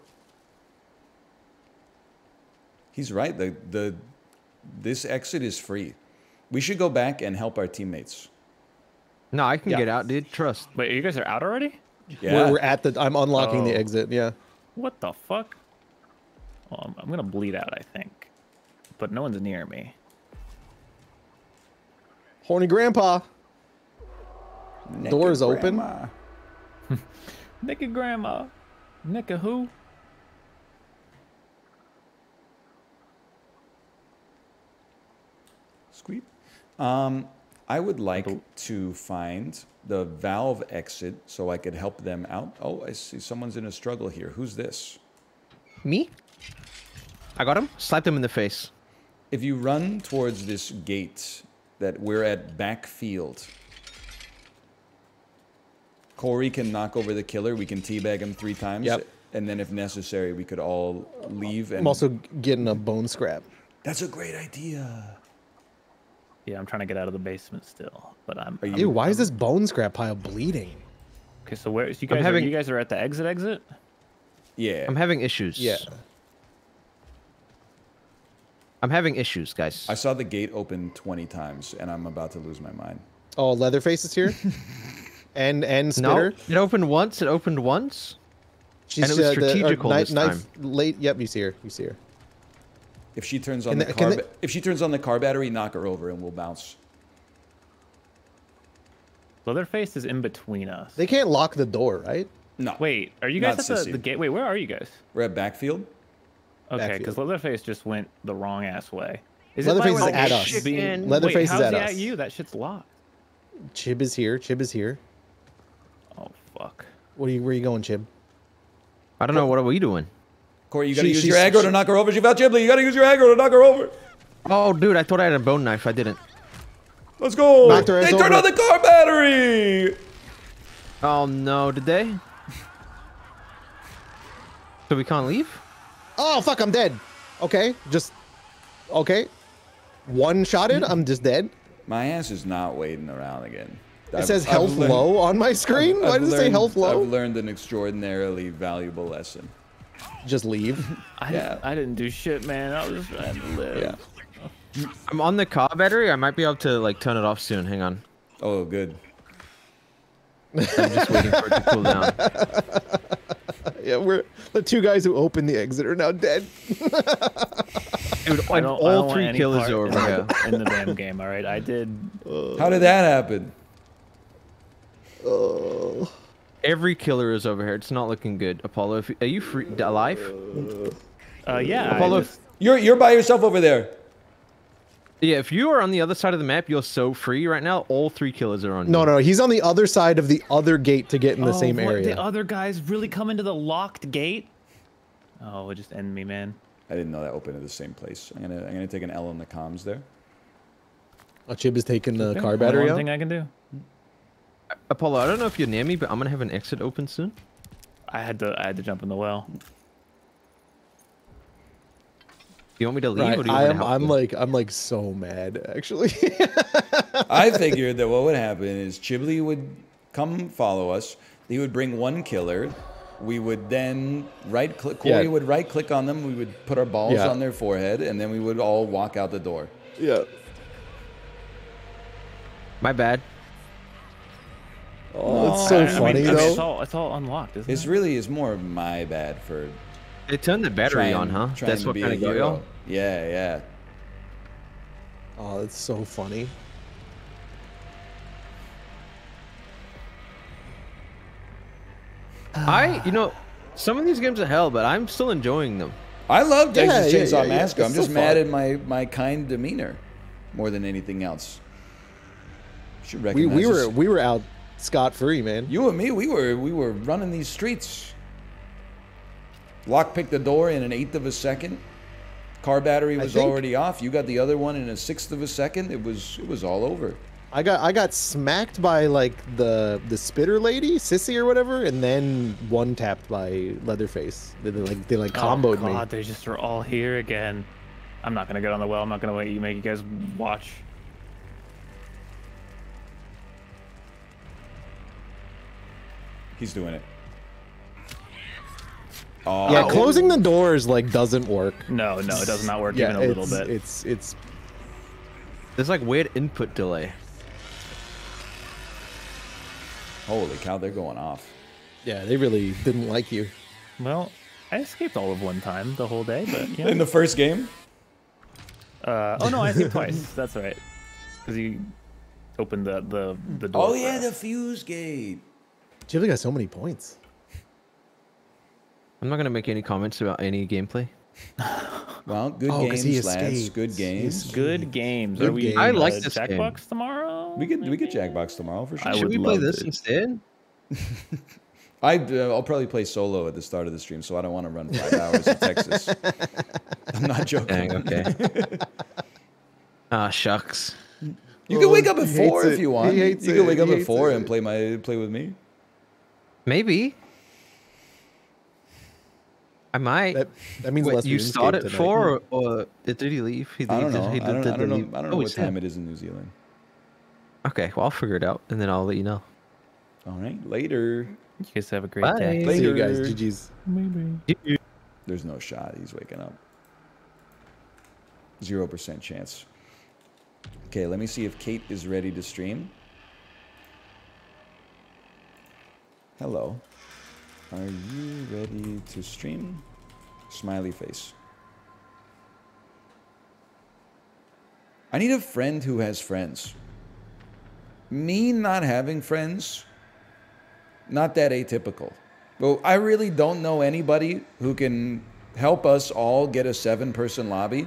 He's right. The the this exit is free. We should go back and help our teammates. No, I can Yeah. get out, dude. Trust. Wait, you guys are out already? Yeah. We're, we're at the. I'm unlocking the Oh. exit. Yeah. What the fuck? Well, I'm, I'm gonna bleed out, I think. But no one's near me. Horny Grandpa. Naked door's open. grandma. [LAUGHS] Nicka grandma. Nicka who? Um, I would like to find the valve exit so I could help them out. Oh, I see someone's in a struggle here. Who's this? Me? I got him. Slapped him in the face. If you run towards this gate that we're at backfield, Corey can knock over the killer. We can teabag him three times. Yep. And then, if necessary, we could all leave. And I'm also getting a bone scrap. That's a great idea. Yeah, I'm trying to get out of the basement still, but I'm. Are you- Ew, why is this bone scrap pile bleeding? Okay, so where? So you guys, having- are, you guys are at the exit. Exit. Yeah. I'm having issues. Yeah. I'm having issues, guys. I saw the gate open 20 times, and I'm about to lose my mind. Oh, Leatherface is here. [LAUGHS] and and Spitter. no, it opened once. It opened once. She's and it was uh, the- uh, strategical knife, this knife late. Yep, you see her. You see her. If she turns on Can the they- car, can they- if she turns on the car battery, knock her over, and we'll bounce. Leatherface is in between us. They can't lock the door, right? No. Wait, are you Not guys at sissy. the, the gateway? Where are you guys? We're at backfield. Okay, because Leatherface just went the wrong ass way. Is Leatherface it is at us. being- Leatherface Wait, is how's at he us. at you? That shit's locked. Chib is here. Chib is here. Oh fuck. What are you? Where are you going, Chib? I don't know. What are we doing? Corey, you gotta She- use your aggro to knock her over. She felt Chibley. You gotta use your aggro to knock her over. Oh, dude, I thought I had a bone knife. I didn't. Let's go. Knocked her ass They turned over. on the car battery. Oh no, did they? So we can't leave? Oh fuck! I'm dead. Okay, just okay. One shot shotted. I'm just dead. My ass is not waiting around again. It says health low on my screen. Why I've does it say health low? I've learned an extraordinarily valuable lesson. Just leave. [LAUGHS] I, Yeah. I didn't do shit, man. I was just trying to live. Yeah. I'm on the car battery. I might be able to like turn it off soon. Hang on. Oh, good. I'm just waiting for it to cool down. [LAUGHS] Yeah, we're the two guys who opened the exit are now dead. [LAUGHS] Dude, I like, don't, I don't all want three any kills are in over here. the- in the damn game. All right, I did. How did that happen? Oh. Every killer is over here. It's not looking good. Apollo, if, are you free, alive? Uh, yeah. Apollo, just- You're you're by yourself over there. yeah, if you are on the other side of the map, you're so free right now. All three killers are on. No, you. no, he's on the other side of the other gate to get in the Oh, same what, area. The other guys really come into the locked gate. Oh, it just end me, man. I didn't know that opened at the same place. I'm gonna I'm gonna take an L on the comms there. Oh, Chib is taking the Okay, car only battery One out. thing I can do. Apollo, I don't know if you're near me, but I'm gonna have an exit open soon. I had to. I had to jump in the well. Do you want me to leave, Right, or do you I want am. to help I'm you? like, I'm like so mad actually. [LAUGHS] I figured that what would happen is Chibley would come follow us. He would bring one killer. We would then right click. Corey Yeah. would right click on them. We would put our balls Yeah. on their forehead, and then we would all walk out the door. yeah. My bad. Oh, it's so I- I funny mean, I mean, though. it's all. It's all unlocked, isn't It's it? really is more of my bad for They turned the battery trying, on, huh? trying That's to what be kind a of got hero. y'all. Yeah, yeah. oh, that's so funny. I, [SIGHS] you know, some of these games are hell, but I'm still enjoying them. I love Yeah, Texas yeah, Chainsaw yeah, yeah. Massacre. I'm just so mad fun. at my my kind demeanor more than anything else. Should We recognize we were we were out scot free, man. You and me, we were we were running these streets. Lock picked the door in an eighth of a second. Car battery was think- already off. You got the other one in a sixth of a second. It was it was all over. I got I got smacked by like the the spitter lady, sissy or whatever, and then one tapped by Leatherface. They, they like they like oh, comboed oh, God, me. they just are all here again. I'm not gonna get on the well. I'm not gonna let you make you guys watch. He's doing it. Oh, Yeah, closing the doors like doesn't work. No, no, it does not work Yeah, even a little bit. It's it's There's like weird input delay. holy cow, they're going off. yeah, they really didn't like you. Well, I escaped all of one time the whole day, but In the first game, Uh, oh no, I escaped twice. That's right. Because you opened the the the door. oh yeah, the fuse gate. Jibby got so many points. I'm not gonna make any comments about any gameplay. [LAUGHS] Well, good Oh, 'cause he games, lads. Good games. Good games. Good Are we? games. I like uh, this game. Jackbox tomorrow. We could we could maybe? Jackbox tomorrow for sure. I Should we play this to. instead? [LAUGHS] I uh, I'll probably play solo at the start of the stream, so I don't want to run five [LAUGHS] hours in Texas. I'm not joking. Dang, okay. Ah, shucks. You can wake up at four if it. you want. You hates can wake up He at four and play my play with me. Maybe. I might. That that means Wait, less you RuneScape start at tonight. four, or, or did he leave? He, I don't did- know. I he don't, did- I don't know. I don't know Oh, what time it is in New Zealand. Okay, well I'll figure it out, and then I'll let you know. All right, later. You guys have a great Bye. day. See you guys. Later. GG's. There's no shot. He's waking up. Zero percent chance. Okay, let me see if Kate is ready to stream. Hello. Are you ready to stream? Smiley face. I need a friend who has friends. Me not having friends, not that atypical. Well, I really don't know anybody who can help us all get a seven person lobby.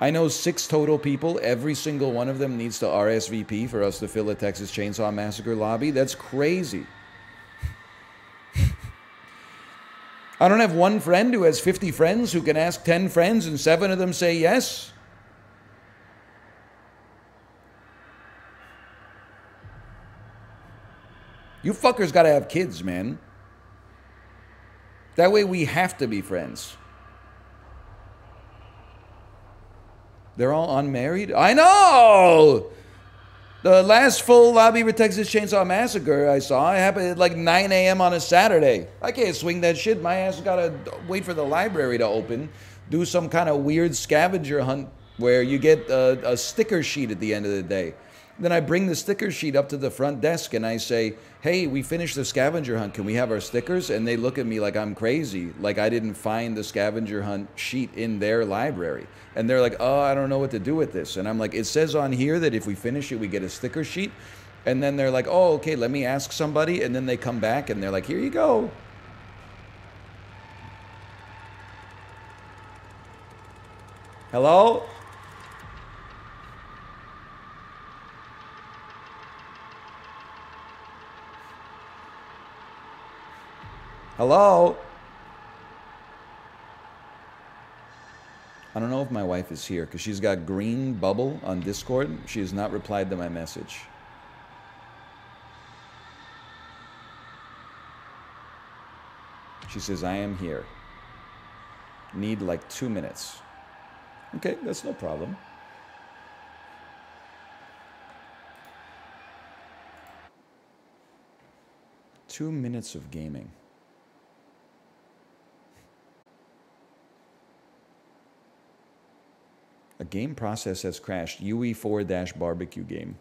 I know six total people. Every single one of them needs to RSVP for us to fill a Texas Chainsaw Massacre lobby. That's crazy. I don't have one friend who has 50 friends who can ask 10 friends and seven of them say yes. You fuckers gotta have kids, man. That way we have to be friends. They're all unmarried? I know! The last full lobby for Texas Chainsaw Massacre I saw it happened at like 9 a.m. on a Saturday. I can't swing that shit. My ass gotta wait for the library to open, do some kind of weird scavenger hunt where you get a, a sticker sheet at the end of the day. Then I bring the sticker sheet up to the front desk and I say, Hey, we finished the scavenger hunt. Can we have our stickers? And they look at me like I'm crazy, like I didn't find the scavenger hunt sheet in their library. And they're like, Oh, I don't know what to do with this. And I'm like, It says on here that if we finish it, we get a sticker sheet. And then they're like, Oh, okay, let me ask somebody. And then they come back and they're like, Here you go. Hello? Hello? I don't know if my wife is here because she's got green bubble on Discord. She has not replied to my message. She says, I am here. Need like two minutes. Okay, that's no problem. Two minutes of gaming. A game process has crashed. UE4 barbecue game.